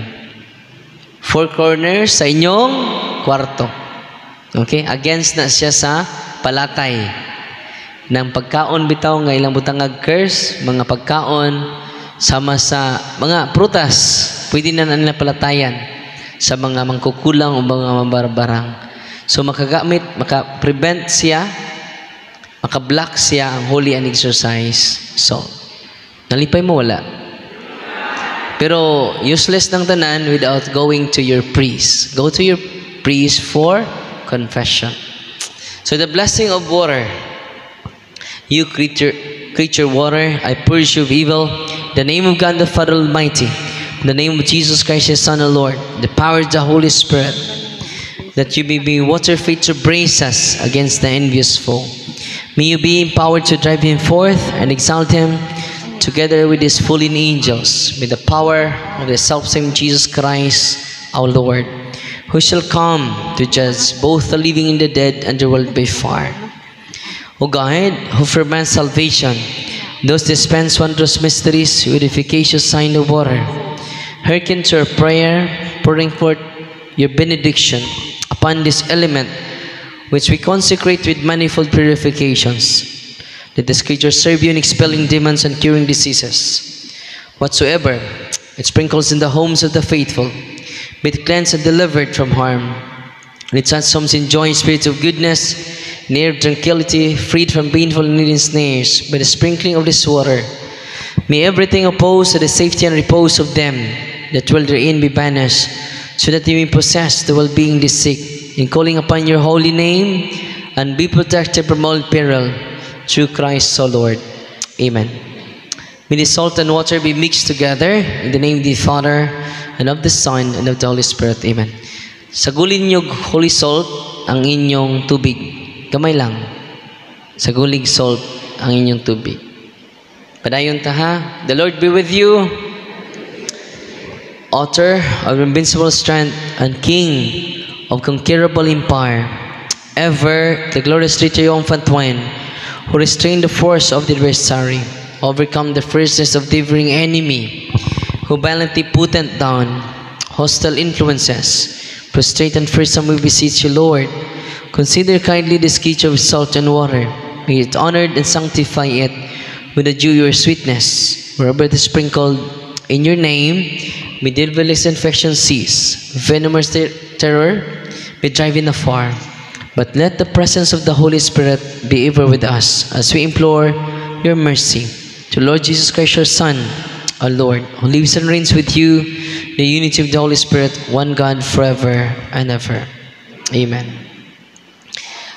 Four corners sa inyong kwarto. Okay? Against na siya sa palatay. Ng pagkaon bitaw nga ilang butangag curse, mga pagkaon sama sa mga prutas, pwede na nila palatayan sa mga mangkukulang o mga mabarbarang. So makagamit, maka-prevent siya, maka-block siya ang holy and exercise salt. Nalipay mo wala. Pero useless ng tanan without going to your priest. Go to your priest for confession. So the blessing of water. You creature, creature water, I purge you of evil. The name of God the Father Almighty. The name of Jesus Christ, His Son, the Lord. The power of the Holy Spirit. That you may be water fit to brace us against the envious foe. May you be empowered to drive him forth and exalt him together with his fallen angels, with the power of the selfsame Jesus Christ, our Lord, who shall come to judge both the living and the dead and the world by fire. O God, who ferments salvation, those dispense wondrous mysteries with efficacious sign of water, hearken to our prayer, pouring forth your benediction upon this element which we consecrate with manifold purifications. Let the scriptures serve you in expelling demons and curing diseases. Whatsoever it sprinkles in the homes of the faithful, be it cleansed and delivered from harm. Let such homes enjoy spirits of goodness, near tranquility, freed from painful and needing snares, by the sprinkling of this water. May everything opposed to the safety and repose of them that dwell therein be banished, so that they may possess the well-being they seek, in calling upon your holy name, and be protected from all peril, through Christ our Lord. Amen. May the salt and water be mixed together in the name of the Father, and of the Son, and of the Holy Spirit. Amen. Sagulin niyo holy salt ang inyong tubig. Gamay lang. Sagulig salt ang inyong tubig. Padayon ta ha. The Lord be with you. Author of invincible strength and King of conquerable empire. Ever the glorious triumphant one who restrained the force of the adversary, overcome the fierceness of the devouring enemy, who violently put down hostile influences, prostrate and fearsome we beseech you, Lord. Consider kindly this creature of salt and water. May it honored and sanctify it with the due your sweetness. Wherever it is sprinkled in your name, may devilish infection cease. Venomous ter- terror be driven afar. But let the presence of the Holy Spirit be ever with us as we implore your mercy. To Lord Jesus Christ, your Son, our Lord, who lives and reigns with you, in the unity of the Holy Spirit, one God forever and ever. Amen.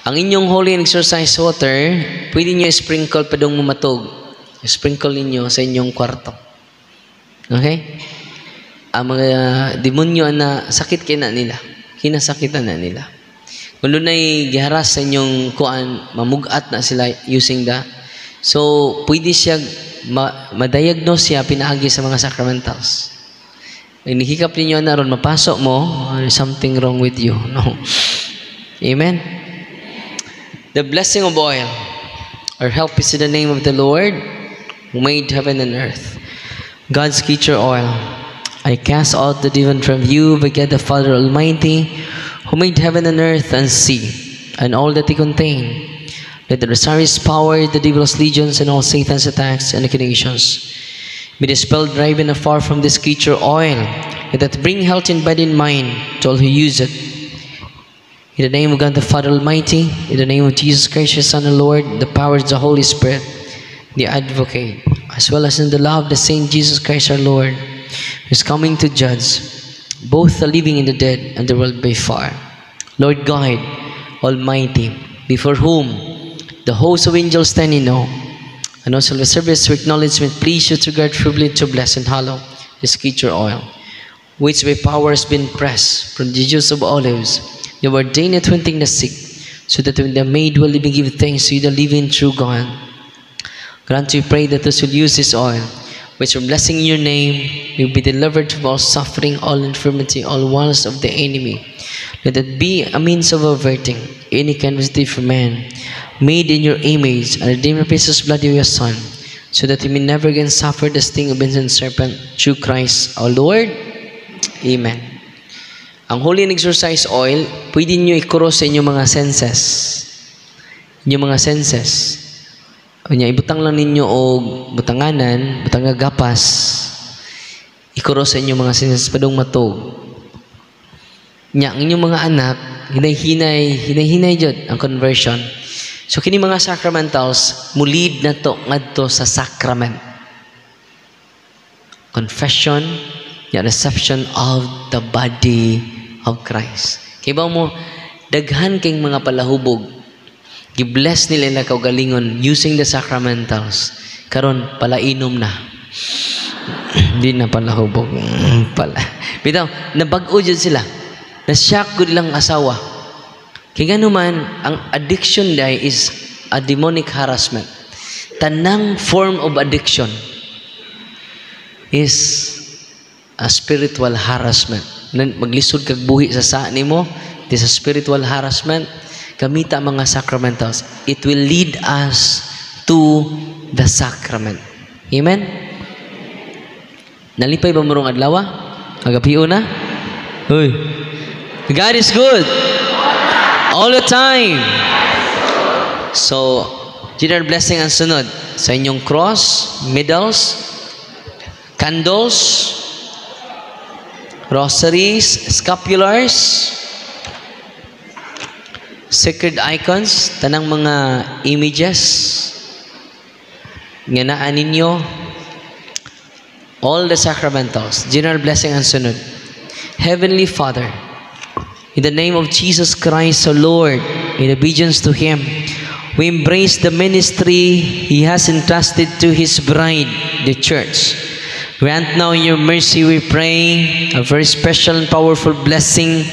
Ang inyong holy and exercise water, pwede nyo sprinkle pa dong mamatog. Sprinkle ninyo sa inyong kwarto. Okay? Ang mga demonyo na sakit kina nila. Kinasakitan na nila. Kung doon ay giharas sa inyong kuan, mamugat na sila using the So, pwede siya ma- ma-diagnose siya pinaagi sa mga sacramentals. Inihikap ninyo na ron, mapasok mo, there's something wrong with you. No. Amen? The blessing of oil. Our help is in the name of the Lord who made heaven and earth. God's creature oil. I cast out the demon from you God the Father Almighty, who made heaven and earth and sea, and all that they contain. Let the Rosary's power, the devil's legions, and all Satan's attacks and accusations be dispelled, driven afar from this creature oil, and that bring health in body and mind to all who use it. In the name of God the Father Almighty, in the name of Jesus Christ, your Son and Lord, the power of the Holy Spirit, the Advocate, as well as in the love of the Saint Jesus Christ our Lord, is coming to judge both the living and the dead and the world by far. Lord God, Almighty, before whom the host of angels stand in awe, and also the service to acknowledgement, please you to guard privilege to bless and hallow this creature oil, which by power has been pressed from the juice of olives, you were ordained when the sick, so that when the maid will living give thanks to you, the living true God. Grant we pray that those who use this oil, which are blessing in your name, will be delivered from all suffering, all infirmity, all wiles of the enemy. Let it be a means of averting any kind of for man, made in your image, and redeemed by precious blood of your Son, so that we may never again suffer the sting of ancient serpent, through Christ our Lord. Amen. Ang holy and exercise oil, pwede nyo i-cross sa inyong mga senses. Inyong mga senses. Kanya, ibutang lang ninyo o butanganan, butang gapas, i-cross sa inyong mga senses padong matog. Nya, ang inyong mga anak, hinay-hinay, hinay-hinay jud ang conversion. So, kini mga sacramentals, mulid na to ngadto sa sacrament. Confession, the reception of the body of Christ. Kaya ba mo, daghan kayong mga palahubog, gibless nila na kaugalingon using the sacramentals. Karon palainom na. Hindi na palahubog. Pala. Bitaw, nabag-o sila. Na-shock ko nilang asawa. Kaya naman, ang addiction day is a demonic harassment. Tanang form of addiction is a spiritual harassment. Maglisod kag buhi sa sa nimo, this is spiritual harassment. Kamita ang mga sacramentals. It will lead us to the sacrament. Amen? Nalipay ba murong adlaw? Agapiyo na? Uy. God is good. All the time. So, general blessing ang sunod. Sa inyong cross, medals, candles, rosaries, scapulars, sacred icons, tanang mga images, nga naa ninyo, all the sacramentals, general blessing ang sunod. Heavenly Father, in the name of Jesus Christ, our Lord, in obedience to Him, we embrace the ministry He has entrusted to His bride, the church. Grant now in your mercy, we pray, a very special and powerful blessing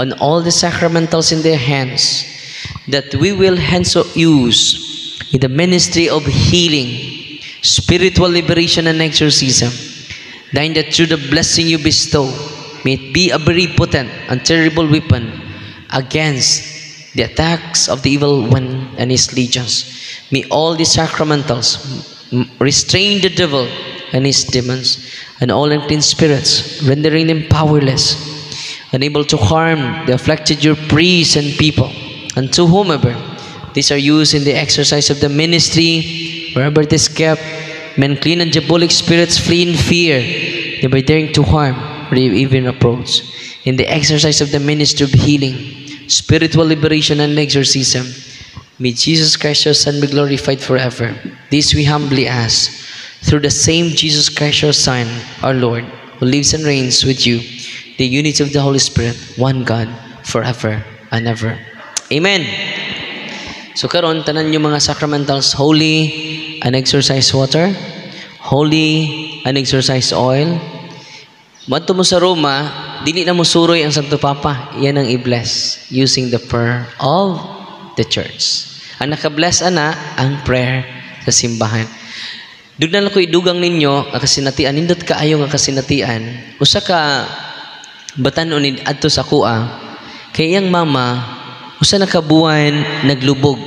on all the sacramentals in their hands, that we will henceforth use in the ministry of healing, spiritual liberation, and exorcism. Thine that through the blessing you bestow, may it be a very potent and terrible weapon against the attacks of the evil one and his legions. May all the sacramentals restrain the devil and his demons and all unclean spirits, rendering them powerless, unable to harm the afflicted your priests and people, and to whomever these are used in the exercise of the ministry, wherever it is kept, men clean and diabolic spirits flee in fear, never daring to harm or even approach. In the exercise of the ministry of healing, spiritual liberation and exorcism, may Jesus Christ your Son be glorified forever. This we humbly ask through the same Jesus Christ your Son, our Lord, who lives and reigns with you, the unity of the Holy Spirit, one God, forever and ever. Amen. So karon tanan yung mga sacramentals, holy and exorcise water, holy and exorcise oil. Madto mo sa Roma, dili na mo suroy ang Santo Papa. Yan ang i-bless using the prayer of the church. Ang naka-bless ana ang prayer sa simbahan. Doon na lang ko idugang ninyo kasinatian. Nindot kaayo nga kasinatian. Usa ka batanon ni adto sa kuha. Kay iyang mama, usa na kabuan naglubog.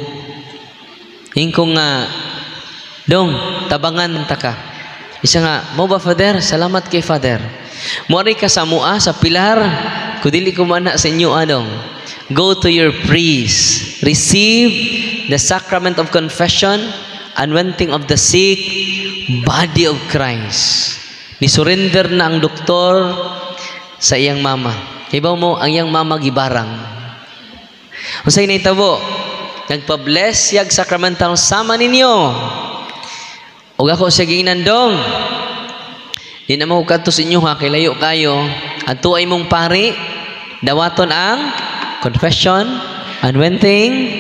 Yung ko nga, dong, tabangan ta ka. Isa nga, mo ba father? Salamat kay father. Muari ka sa mua, sa pilar, kudili ko mana sa inyo adong. Go to your priest. Receive the sacrament of confession, anointing of the sick, body of Christ. Ni-surrender na ang doktor sa iyang mama. Hibaw mo, ang iyang mama gibarang. Unsay nahitabo? Nagpa-bless yag sacramental sama ninyo. Ug ako sa ginandong. Di na mo kadto sa inyo ha, kay layo kayo. Adto ay mong pari, dawaton ang confession, anointing,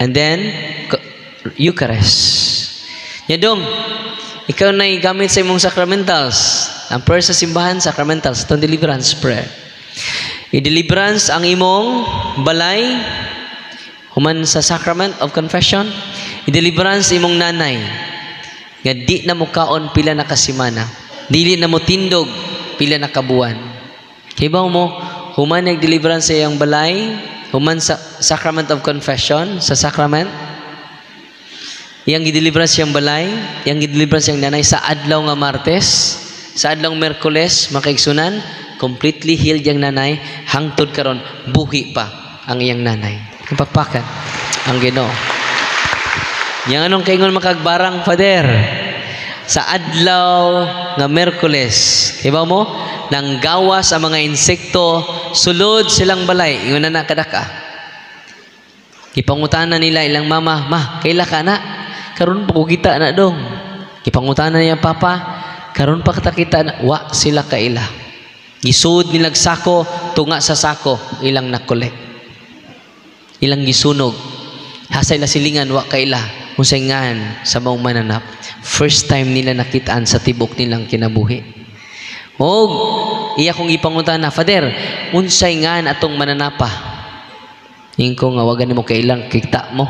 and then Eucharist. Yadong, ikaw na gamit sa imong sacramentals. Ang prayer sa simbahan, sacramentals. Itong deliverance prayer. I-deliverance ang imong balay, human sa sacrament of confession. I-deliverance imong nanay. Nga di na mo kaon pila na kasimana. Dili na mo tindog pila na kabuan. Kibaw mo, human nag-deliverance sa iyang balay, human sa sacrament of confession, sa sacrament, Yang gideliverance siyang balay, yang gideliverance siyang nanay sa adlaw nga Martes, sa adlaw Merkules, makaigsunan, completely healed yang nanay, hangtod karon buhi pa ang iyang nanay. Kapakpakan ang Ginoo. Yang anong kaingon makagbarang Father sa adlaw nga Merkules. Iba mo nang gawas ang mga insekto sulod silang balay ingon na nakadaka. Ipangutana nila ilang mama, ma, kaila ka na? Karon pa kita na dong. Ipangutana niya papa, karon pa kita na, wa sila kaila. Gisud nilag sako, tunga sa sako, ilang nakolek. Ilang gisunog. Hasay la silingan, wa kaila. Unsay ngan sa maong mananap. First time nila nakitaan sa tibok nilang kinabuhi. Og, iya kong ipangutana, Father, unsay ngan atong mananapa? Ingko nga wagan nimo kailang kita mo.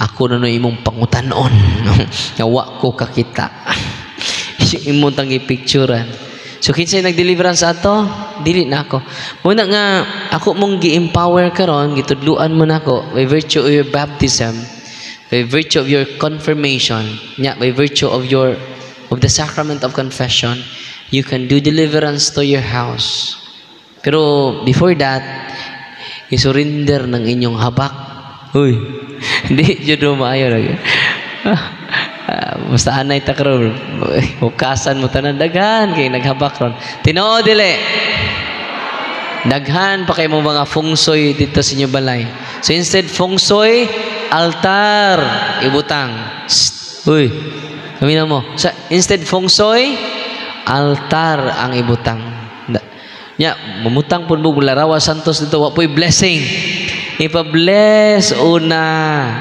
Ako na no imong pangutanon. Nga wa ko kakita. Imong tangi picturean. So kinsay nag-deliverance ato? Dili na ako. Muna nga ako mong gi-empower karon, gitudluan mo nako by virtue of your baptism, by virtue of your confirmation, nya by virtue of your of the sacrament of confession, you can do deliverance to your house. Pero before that, isurrender ng inyong habak. Uy, hindi dyan maayo lagi. Basta anay ta karon? Hukasan mo tanan daghan kay naghabak ron tinoo dili. Daghan pa kay mo mga fungsoy dito sa inyo balay. So instead fungsoy altar ibutang. Shh. uy kami na mo. Sa instead fungsoy altar ang ibutang. Nya mamutang pud mo bularawa santos dito wa po'y blessing ipa-bless una.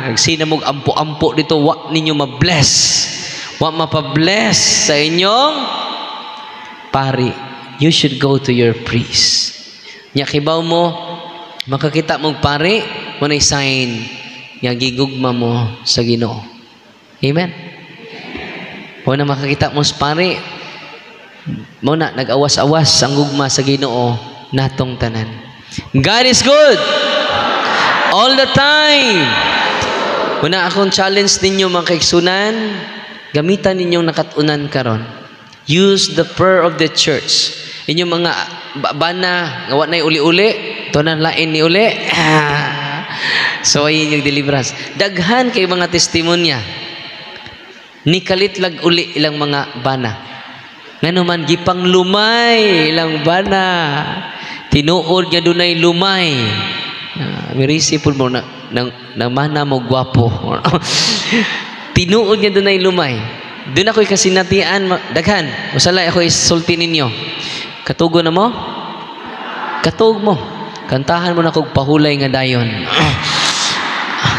Nagsina mo ampo-ampo dito? Wa ninyo ma-bless. Wa mapa-bless sa inyong pari. You should go to your priest. Nya kibaw mo makakita mong pari mo na sign nga gigugma mo sa Ginoo. Amen. Mo na makakita mo sa pari mo na nag-awas-awas ang gugma sa Ginoo natong tanan. God is good all the time Una akong challenge ninyo mga kaiksunan, gamitan ninyong nakatunan karon. Use the prayer of the church. Inyong mga ba- bana, nga wa nay uli-uli, tunan lain ni uli. So ayun yung deliverance. Daghan kay mga testimonya. Nikalit lag uli ilang mga bana. Nganuman gipang lumay ilang bana. Tinuod niya dunay lumay. Uh, mirisi po mo na nang namana mo gwapo. Tinuod niya dunay lumay. Doon ako'y kasinatian, daghan. Usalay ako'y sulti ninyo. Katugo na mo? Katug mo. Kantahan mo na kog pahulay nga dayon.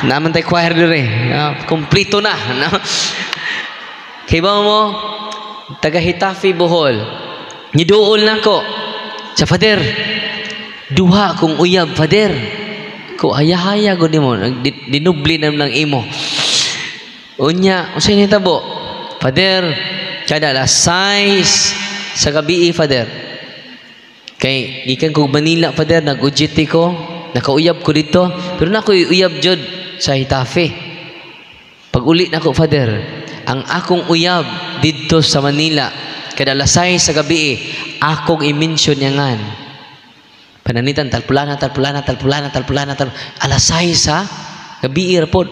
Naman tay choir dire. Ah, Kompleto na. Kay ba mo, taga Hitafi Bohol. Niduol na ko. Sa Father, duha kong uyab, Father. Ko ayahaya ko nimo, dinubli na ng imo. Unya, unsay ni tabo? Father, kada alas 6 sa gabi, Father. Kay gikan ko Manila, Father, nag-UGT ko, nakauyab ko dito, pero na ko uyab jud sa Hitafe. Pag uli na ko, Father, ang akong uyab dito sa Manila, kadalasay sa gabi eh, akong i-mention yangan. Pananitan, talpulana, talpulana, talpulana, talpulana, talpulana. Alasay sa gabi eh, rapod.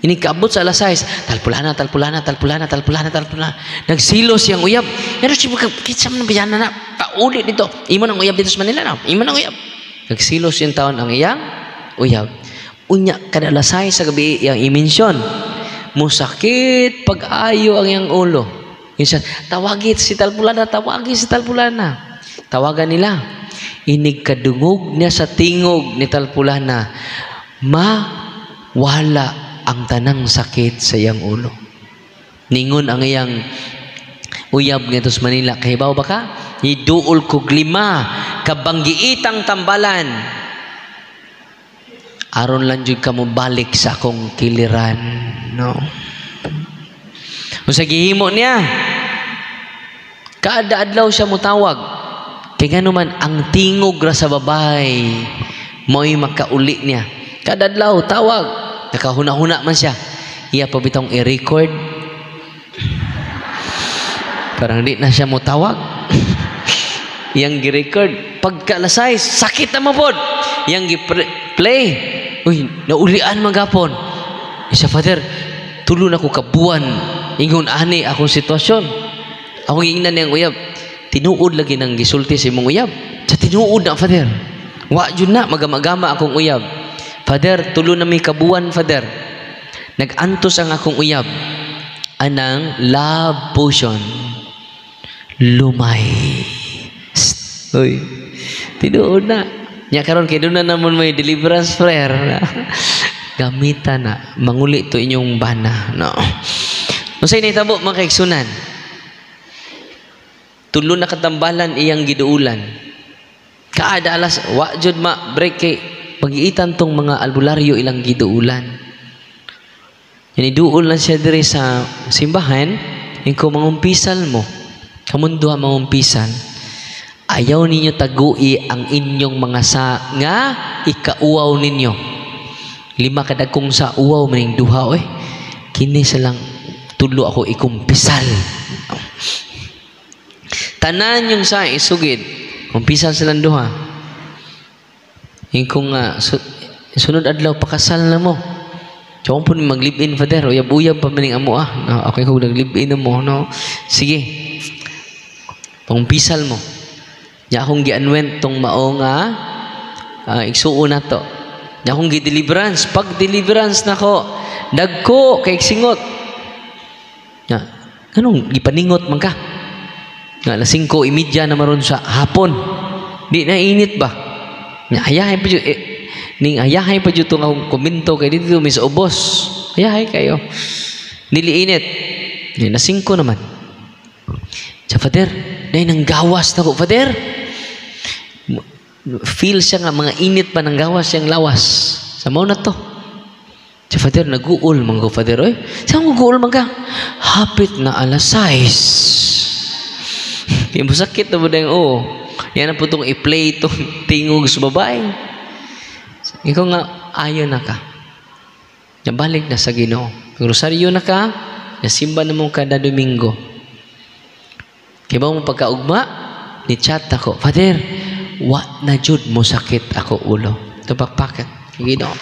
Ini kaabot sa alas 6. Talpulana, talpulana, talpulana, talpulana, talpulana. Nagsilos siyang uyab. Pero siya kitsa man biyana na. Pauli dito. Imo nang uyab dito sa Manila na. Imo nang uyab. Nagsilos yung taon ang iyang uyab. Unya, kada alas 6 sa gabi iyang i-mention. Musakit pag-ayo ang iyang ulo. Siya, tawagit si talpulana, tawagit si talpulana. Tawagan nila. Inig kadungog niya sa tingog ni talpulana. Ma, wala ang tanang sakit sa iyang ulo. Ningon ang iyang uyab nga sa Manila. Kahibaw ba ka? Iduol ko lima kabanggiitang tambalan. Aron lang jud ka mo balik sa akong kiliran. No. Kung sa gihimo niya, kada adlaw siya mutawag. Kaya nga naman, ang tingog ra sa babay, mo'y makauli niya. Kada adlaw, tawag. Nakahuna-huna man siya. Iya pa bitong i-record. Parang di na siya mo tawag. Yang gi-record. Pagkalasay, sakit na mo pod. Yang gi-play. Uy, naulian magapon. Isa, Father, tulo na ko kabuan. Ingon ani akong sitwasyon. Akong ingnan niyang uyab. Tinuod lagi ng gisulti sa imong uyab. Sa tinuod na, Father. Wa yun na, magamagama akong uyab. Father, tulo na may kabuan, Father. Nag-antos ang akong uyab. Anang love potion. Lumay. Psst. Uy, tinuod na. Nya karon kay na naman may deliverance prayer na gamitan na manguli to inyong bana no Unsay nahitabo mga kaigsunan tulo na katambalan iyang giduulan. Kaada alas wa jud ma break kay magiitan tong mga albularyo ilang giduulan. Yan iduol lang siya diri sa simbahan ingko mangumpisal mo. Kamundo mangumpisal. Ayaw ninyo tagui ang inyong mga sa nga ikauaw ninyo. Lima kadagkong sa uwaw maning duha oy. Kini sa lang tulo ako ikumpisal tanan yung sa isugid. Kumpisal silang duha. Yung kung nga su- sunod adlaw pakasal na mo. Tsaka po mag-live-in father. Uyab-uyab pa maning amo ah. No, okay kung nag-live-in na mo no? Sige. Pangumpisal mo. Nya akong gianwent tong mao nga uh, igsuo na to. Nya akong gi-deliverance. Pag deliverance nako, dagko kay singot. Nya, kanong gipaningot man ka? Nga alas 5:30 na maron sa hapon. Di na init ba? Nya ayahay pa jud eh, ning ayahay pa jud tong akong komento kay dito mis ubos. Ayahay kayo. Dili init. Nya na 5 naman. Sa Father, nay nang gawas na ko, Father. Feel siya nga mga init pa ng gawas siyang lawas. Sa na to. Si Father, nag-uul man ko, Father. Oy, saan mo guul man? Hapit na alas 6. Yung sakit na dahil, oh, yan na po itong i-play itong tingog sa babae. Ikaw nga, ayaw na ka. Nabalik na sa ginoo. Rosaryo na ka, nasimba na mo kada Domingo. Kaya ba mo pagkaugma, ni chat ako, Father, wa na jud mo sakit ako ulo. Tubakpakat. Ginoo.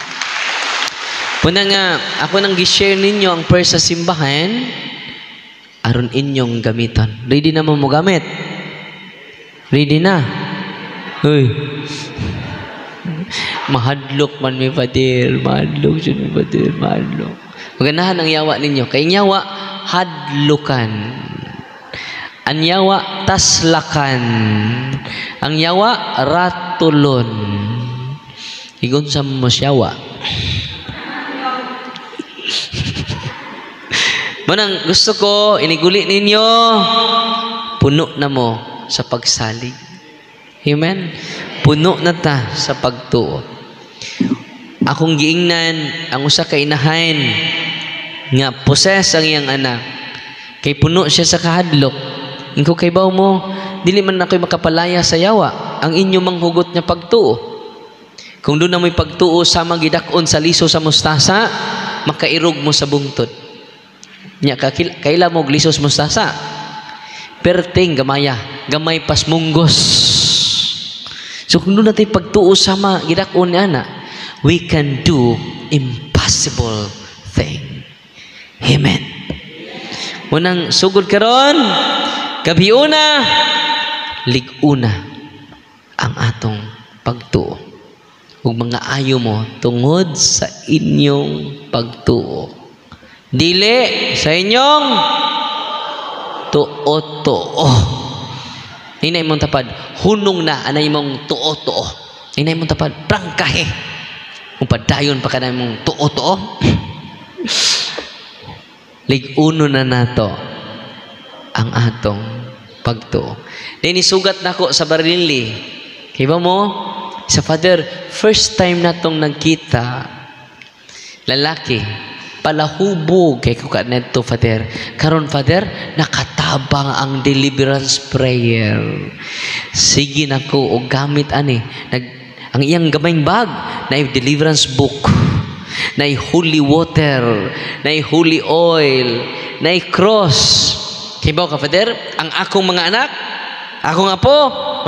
Muna nga, ako nang gi-share ninyo ang prayer sa simbahan, aron inyong gamiton. Ready na mo mo gamit? Ready na? Uy. Mahadlok man mi padir, mahadlok siya mi padir, mahadlok. Maganahan ang yawa ninyo. Kay yawa, hadlukan. Ang yawa, taslakan. Ang yawa, ratulon. Igon sa mo yawa. Manang gusto ko, iniguli ninyo, puno na mo sa pagsalig. Amen? Puno na ta sa pagtuo. Akong giingnan, ang usa ka inahan, nga poses ang iyang anak. Kay puno siya sa kahadlok. Ingko kay baw mo, dili man ako'y makapalaya sa yawa. Ang inyo manghugot niya pagtuo. Kung doon na mo'y pagtuo sa magidakon sa liso sa mustasa, makairog mo sa bungtod. Nya kaila mo glisos mustasa. perting gamaya, gamay pas munggos. So kung doon natin pagtuo sama, gidakon ni ana, we can do impossible thing. Amen. Munang sugod karon, gabi una, liguna ang atong pagtuo. Ug mga ayo mo tungod sa inyong pagtuo. Dili sa inyong tuo-tuo. Inay mong tapad, hunong na anay mong tuo-tuo. Inay mong tapad, prangkahe. Kung padayon pa ka na mong tuo-tuo. Liguno na nato ang atong pagtuo. Dini sugat nako sa Barinli. Kay ba mo? Sa Father, first time natong nagkita, lalaki, palahubog kay ko neto Father. Karon Father, nakatabang ang deliverance prayer. Sige nako og gamit ani. Nag ang iyang gamayng bag na deliverance book na holy water, na holy oil, na cross. Kibaw ka, Father, ang akong mga anak, akong apo,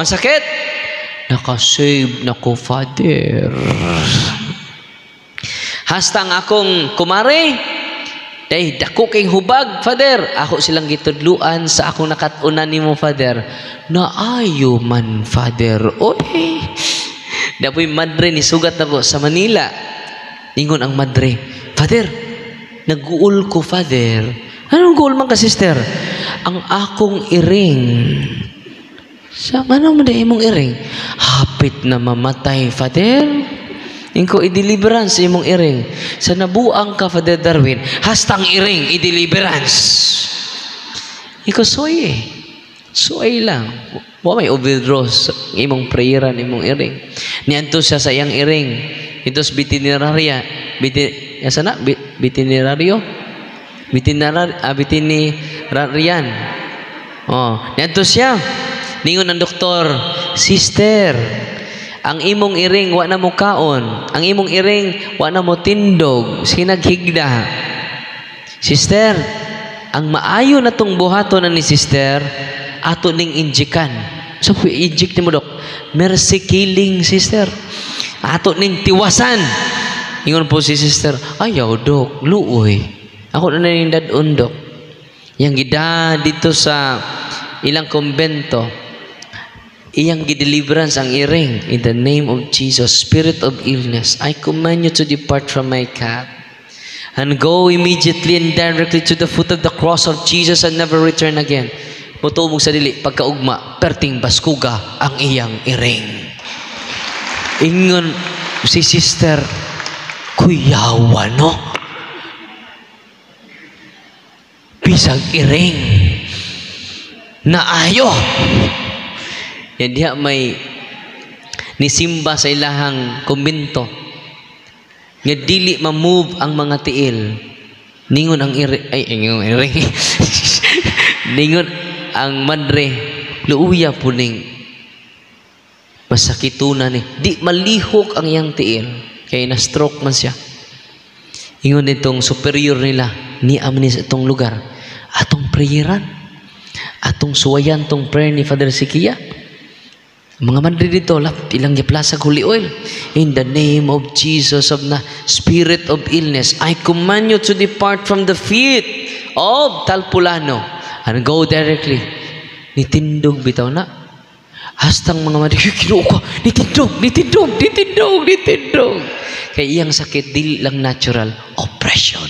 masakit, nakasave na ko, Father. Hasta ang akong kumare, Day, dako kay hubag, Father. Ako silang gitudluan sa akong nakatunan nimo, Father. Naayo man, Father. Oy. Dapoy madre ni sugat ako sa Manila. Ingon ang madre, Father, nag-uul ko, Father. Anong goal man ka, sister? Ang akong iring. Sa ano mo dahil mong iring? Hapit na mamatay, Father. Ingko i-deliverance imong iring. Sa nabuang ka, Father Darwin, hastang iring, i-deliverance. Iko soy eh. Soy lang. Wa may overdraw sa imong prayeran imong iring. Niadto siya sa iyang iring. Ito sa bitineraria. Biti, asa na? Bi, bitinerario? Bitinerar, ah, bitinirarian. Oh, niadto siya. Ningon ng doktor, Sister, ang imong iring wa na mo kaon. Ang imong iring wa na mo tindog. Sinaghigda. Sister, ang maayo na tong buhaton na ni sister, ato ning injikan. So, inject ni mo, dok. Mercy killing, sister. Ato ning tiwasan. Ingon po si sister, ayaw, dok, luoy. Ako na ning dadon, dok. Yang gida dito sa ilang kumbento, iyang gideliverance ang iring in the name of Jesus, spirit of illness. I command you to depart from my cat and go immediately and directly to the foot of the cross of Jesus and never return again. Mutubog sa dili, pagkaugma, perting baskuga ang iyang iring. Ingon si sister, kuyawa no? Bisag iring na ayo. Yan diha may nisimba sa ilahang kumbento nga dili ma-move ang mga tiil. Ningon ang iri ay ingon iri. Ningon ang madre luuya puning masakituna ni. Di malihok ang iyang tiil. Kay na stroke man siya. Ingon nitong superior nila ni amni sa itong lugar. Atong prayeran. Atong suwayan tong prayer ni Father Sikia mga mandri dito, lap, ilang giplasag holy oil. In the name of Jesus of the spirit of illness, I command you to depart from the feet of Talpulano and go directly. Nitindog bitaw na. Hastang mga mandri, kinuha ko, nitindog, nitindog, nitindog, nitindog. Kay iyang sakit, dili lang natural, oppression.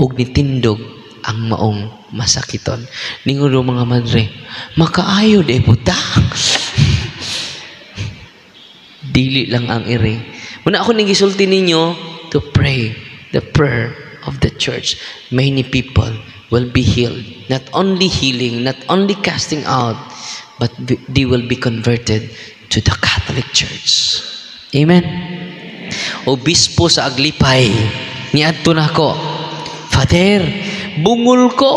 Og nitindog ang maong masakiton. Ningon do mga madre, makaayo de puta. Dili lang ang iri. Muna ako ning gisulti ninyo to pray the prayer of the church. Many people will be healed. Not only healing, not only casting out, but they will be converted to the Catholic Church. Amen. Obispo sa Aglipay, niadto na ako. Father, bungol ko.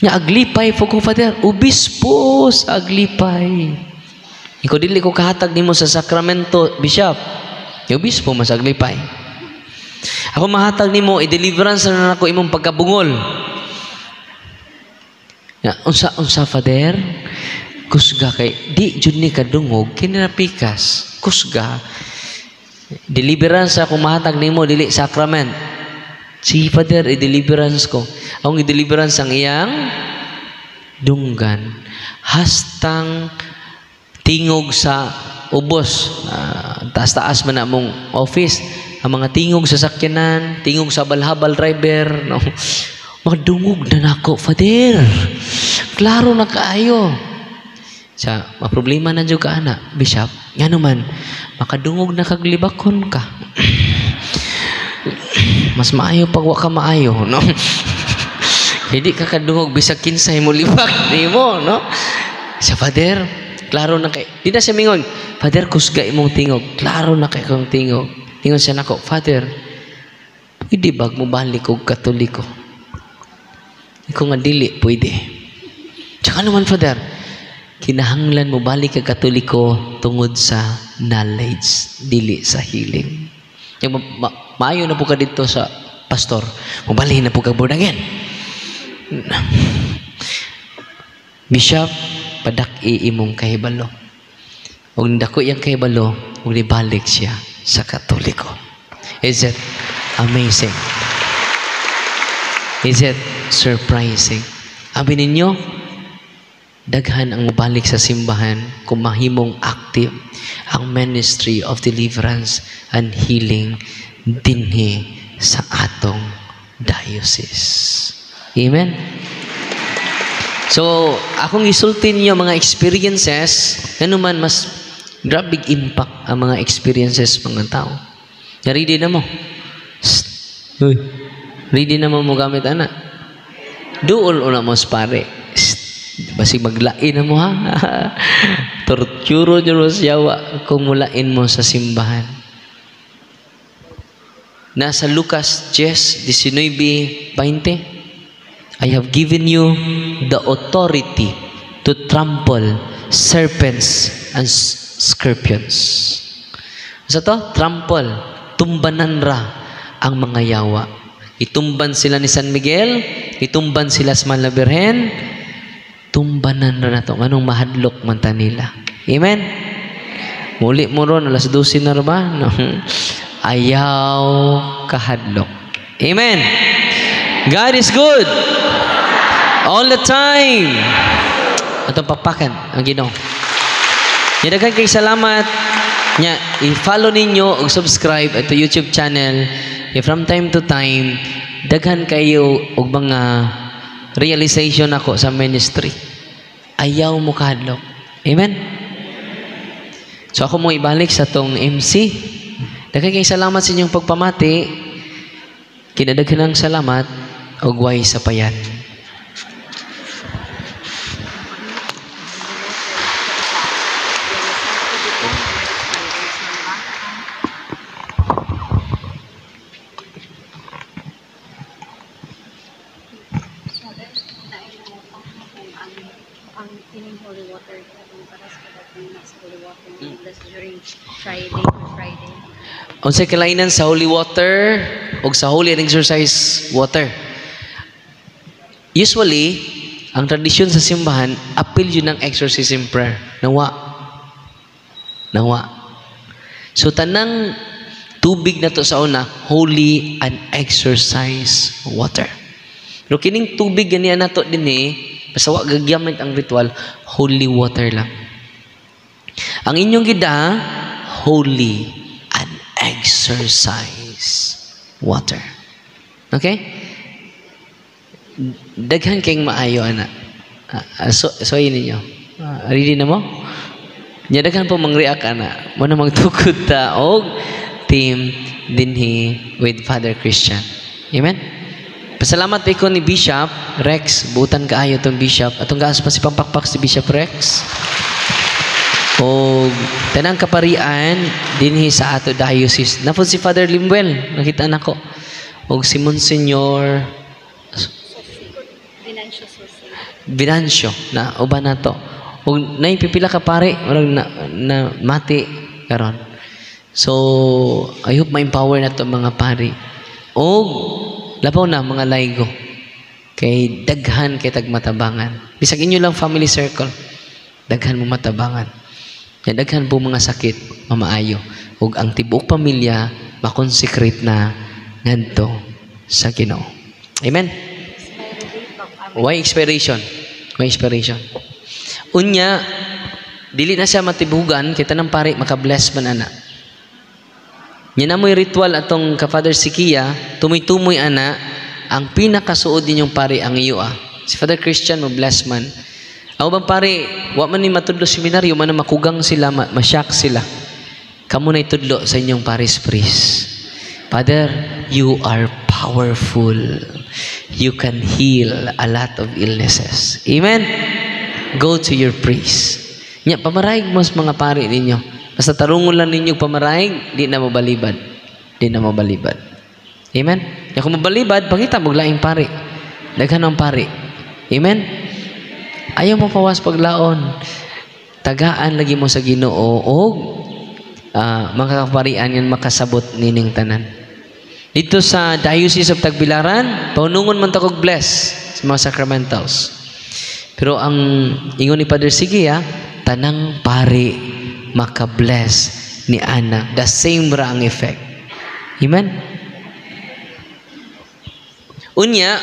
Nga aglipay po ko, Father. Obispo sa aglipay. Ikaw dili ko kahatag nimo sa sakramento, Bishop. Yung obispo mas aglipay. Ako mahatag nimo, i-deliverance na nako imong pagkabungol. Ya, unsa unsa father? Kusga kay di jud ni kadungog kinarapikas. Kusga. Deliverance ako mahatag nimo dili sacrament. Si father i-deliverance ko. Ang i-deliverance ang iyang dunggan. Hastang tingog sa ubos. Ah, taas-taas man na mong office. Ang mga tingog sa sakyanan, tingog sa balhabal driver. No? Madungog na nako, Father. Klaro na kaayo. Sa maproblema na jud ka ana, Bishop. Nga naman, makadungog na kaglibakon ka. Mas maayo pag wa ka maayo, no? Hindi ka kadungog bisag kinsay mo libak nimo, no? Sa Father, klaro na kay. Di na siya mingon, Father, kusga imong tingog. Klaro na kay kong tingog. Tingon siya nako, Father, pwede bag mo balik og katoliko? Ikaw nga dili, pwede. Tsaka naman, Father, kinahanglan mo balik ka katoliko tungod sa knowledge, dili sa healing. Yung maayo na po ka dito sa pastor, mabalik na po ka born again. Bishop, padak-i imong kahibalo. Huwag dako yung kahibalo, huwag balik siya sa katoliko. Is it amazing? Is it surprising? Abi ninyo, daghan ang mabalik sa simbahan kung mahimong active ang ministry of deliverance and healing dinhi sa atong diocese. Amen? So, akong isulti ninyo mga experiences, ano man mas grabe impact ang mga experiences mga tao. Ready na mo. Shh. Uy. Ready na mo mo gamit ana. Duol una mo pare. Shh. Basig maglain na mo ha. Torturo nyo siyawa kung mulain mo sa simbahan. Nasa Lucas 10, 19, 20. I have given you the authority to trample serpents and scorpions. Sa to? Trample. Tumbanan ra ang mga yawa. Itumban sila ni San Miguel, itumban sila sa Manla Birhen, tumbanan ra na to. Anong mahadlok man ta nila. Amen? Muli mo ron, alas 12 na ba? No. Ayaw kahadlok. Amen? God is good. All the time. Atong pakpakan ang Ginoo. Nya daghan kay salamat nya i-follow ninyo ug subscribe ato YouTube channel. If from time to time daghan kayo og mga realization ako sa ministry. Ayaw mo kahadlok. Amen. So ako mo ibalik sa tong MC. Daghan kay salamat sa inyong pagpamati. Kinadaghan ng salamat og way sa payan. ang tining holy water katong para sa pagdating sa holy water that's during Friday Friday Unsay kalainan sa holy water o sa holy and exercise water? Usually, ang tradisyon sa simbahan, appeal yun ng exorcism prayer. Nawa. Nawa. So, tanang tubig na to sa una, holy and exercise water. Pero kining tubig ganiya na to din eh, basta wa gagamit ang ritual, holy water lang. Ang inyong gida, holy exercise water. Okay? Daghan kayong maayo, ana. Uh, so, so yun ninyo. Ah, ready na mo? Nya po mang-react, ana. Mo na magtukod ta og team dinhi with Father Christian. Amen? Pasalamat pa ko ni Bishop Rex. Butan kaayo tong Bishop. Atong gaas pa si pampakpak si Bishop Rex. O tanang kaparian dinhi sa ato diocese. Napod si Father Limwell, nakita na ko. O si Monsignor Binancio na uban na to. O naipipila ka pare, na, na mati karon. So, I hope ma-empower na to mga pari. O labaw na mga laigo. Kay daghan kay tagmatabangan. Bisag inyo lang family circle, daghan mo matabangan. Kay daghan po mga sakit, mamaayo. Ug ang tibuok pamilya makonsecrate na ngadto sa Ginoo. Amen. Why expiration? Why expiration? Unya, dili na siya matibugan, kita ng pare, makabless man ana. Yan na mo'y ritual atong ka Father Sikia, tumoy-tumoy ana, ang pinakasuod ninyong pare ang iyo ah. Si Father Christian mo bless man. Ako bang pare, wa man ni matudlo seminaryo, man makugang sila, ma- masyak sila. Kamu na itudlo sa inyong paris priest. Father, you are powerful. You can heal a lot of illnesses. Amen? Go to your priest. Nya, pamarayag mo sa mga pari ninyo. Basta tarungon lang ninyo pamarayag, di na mabalibad. Di na mabalibad. Amen? Nya, kung mabalibad, pakita mo laing pari. Daghan ang pari. Amen? Ayaw mo pawas paglaon. Tagaan lagi mo sa ginoo o ah, mga kaparian yan makasabot nining tanan. Dito sa Diocese of Tagbilaran, paunungon man takog bless sa mga sacramentals. Pero ang ingon ni Father Sige ah, tanang pari makabless ni Ana. The same ra ang effect. Amen? Unya,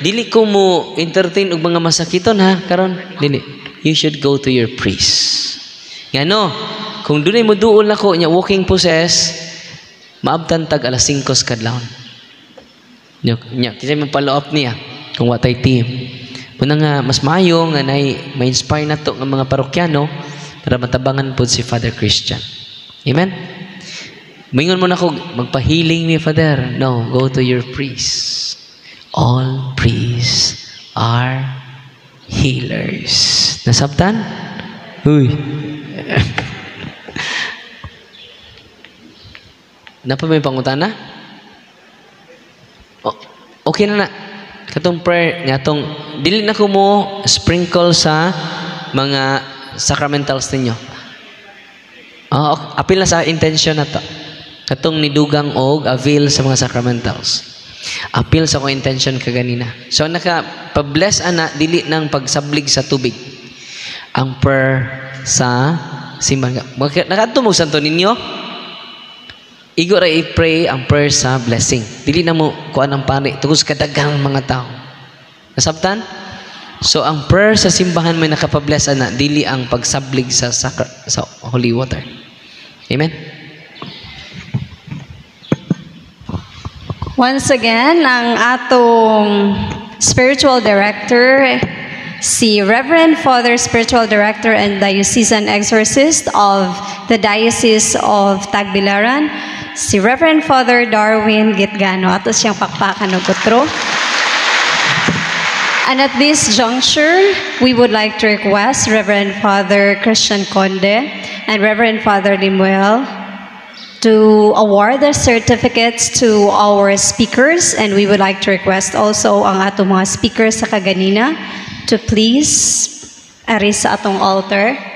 dili ko mo entertain og mga masakiton ha karon dili. You should go to your priest. Ngano, kung dunay mo duol ako nya walking possess, maabtan tag alas 5 kadlawon. Nya, nya kinsa man follow up niya kung watay team. Muna nga mas maayo nga nay ma-inspire nato nga mga parokyano para matabangan pod si Father Christian. Amen. Mingon mo na ko magpahiling ni Father. No, go to your priest. All priests are healers. Nasabtan? Uy. Napa may pangutana? O, okay na na. Katong prayer, nga tong, dili na ko mo sprinkle sa mga sacramentals ninyo. Oh, apil na sa intention na to. Katong nidugang og avail sa mga sacramentals. Apil sa kong intention kaganina. So naka pa-bless ana dili nang pagsablig sa tubig. Ang prayer sa simbahan. Mo santo ninyo? Igo ra i-pray ang prayer sa blessing. Dili na mo kuan ang pari tugos kadaghang mga tao. Nasabtan? So ang prayer sa simbahan may nakapabless ana dili ang pagsablig sa sacra- sa holy water. Amen. Once again, ang atong spiritual director, si Reverend Father Spiritual Director and Diocesan Exorcist of the Diocese of Tagbilaran, si Reverend Father Darwin Gitgano. Ato siyang pakpakan o kutro. And at this juncture, we would like to request Reverend Father Christian Conde and Reverend Father Limuel to award the certificates to our speakers and we would like to request also ang atong mga speakers sa kaganina to please ari sa atong altar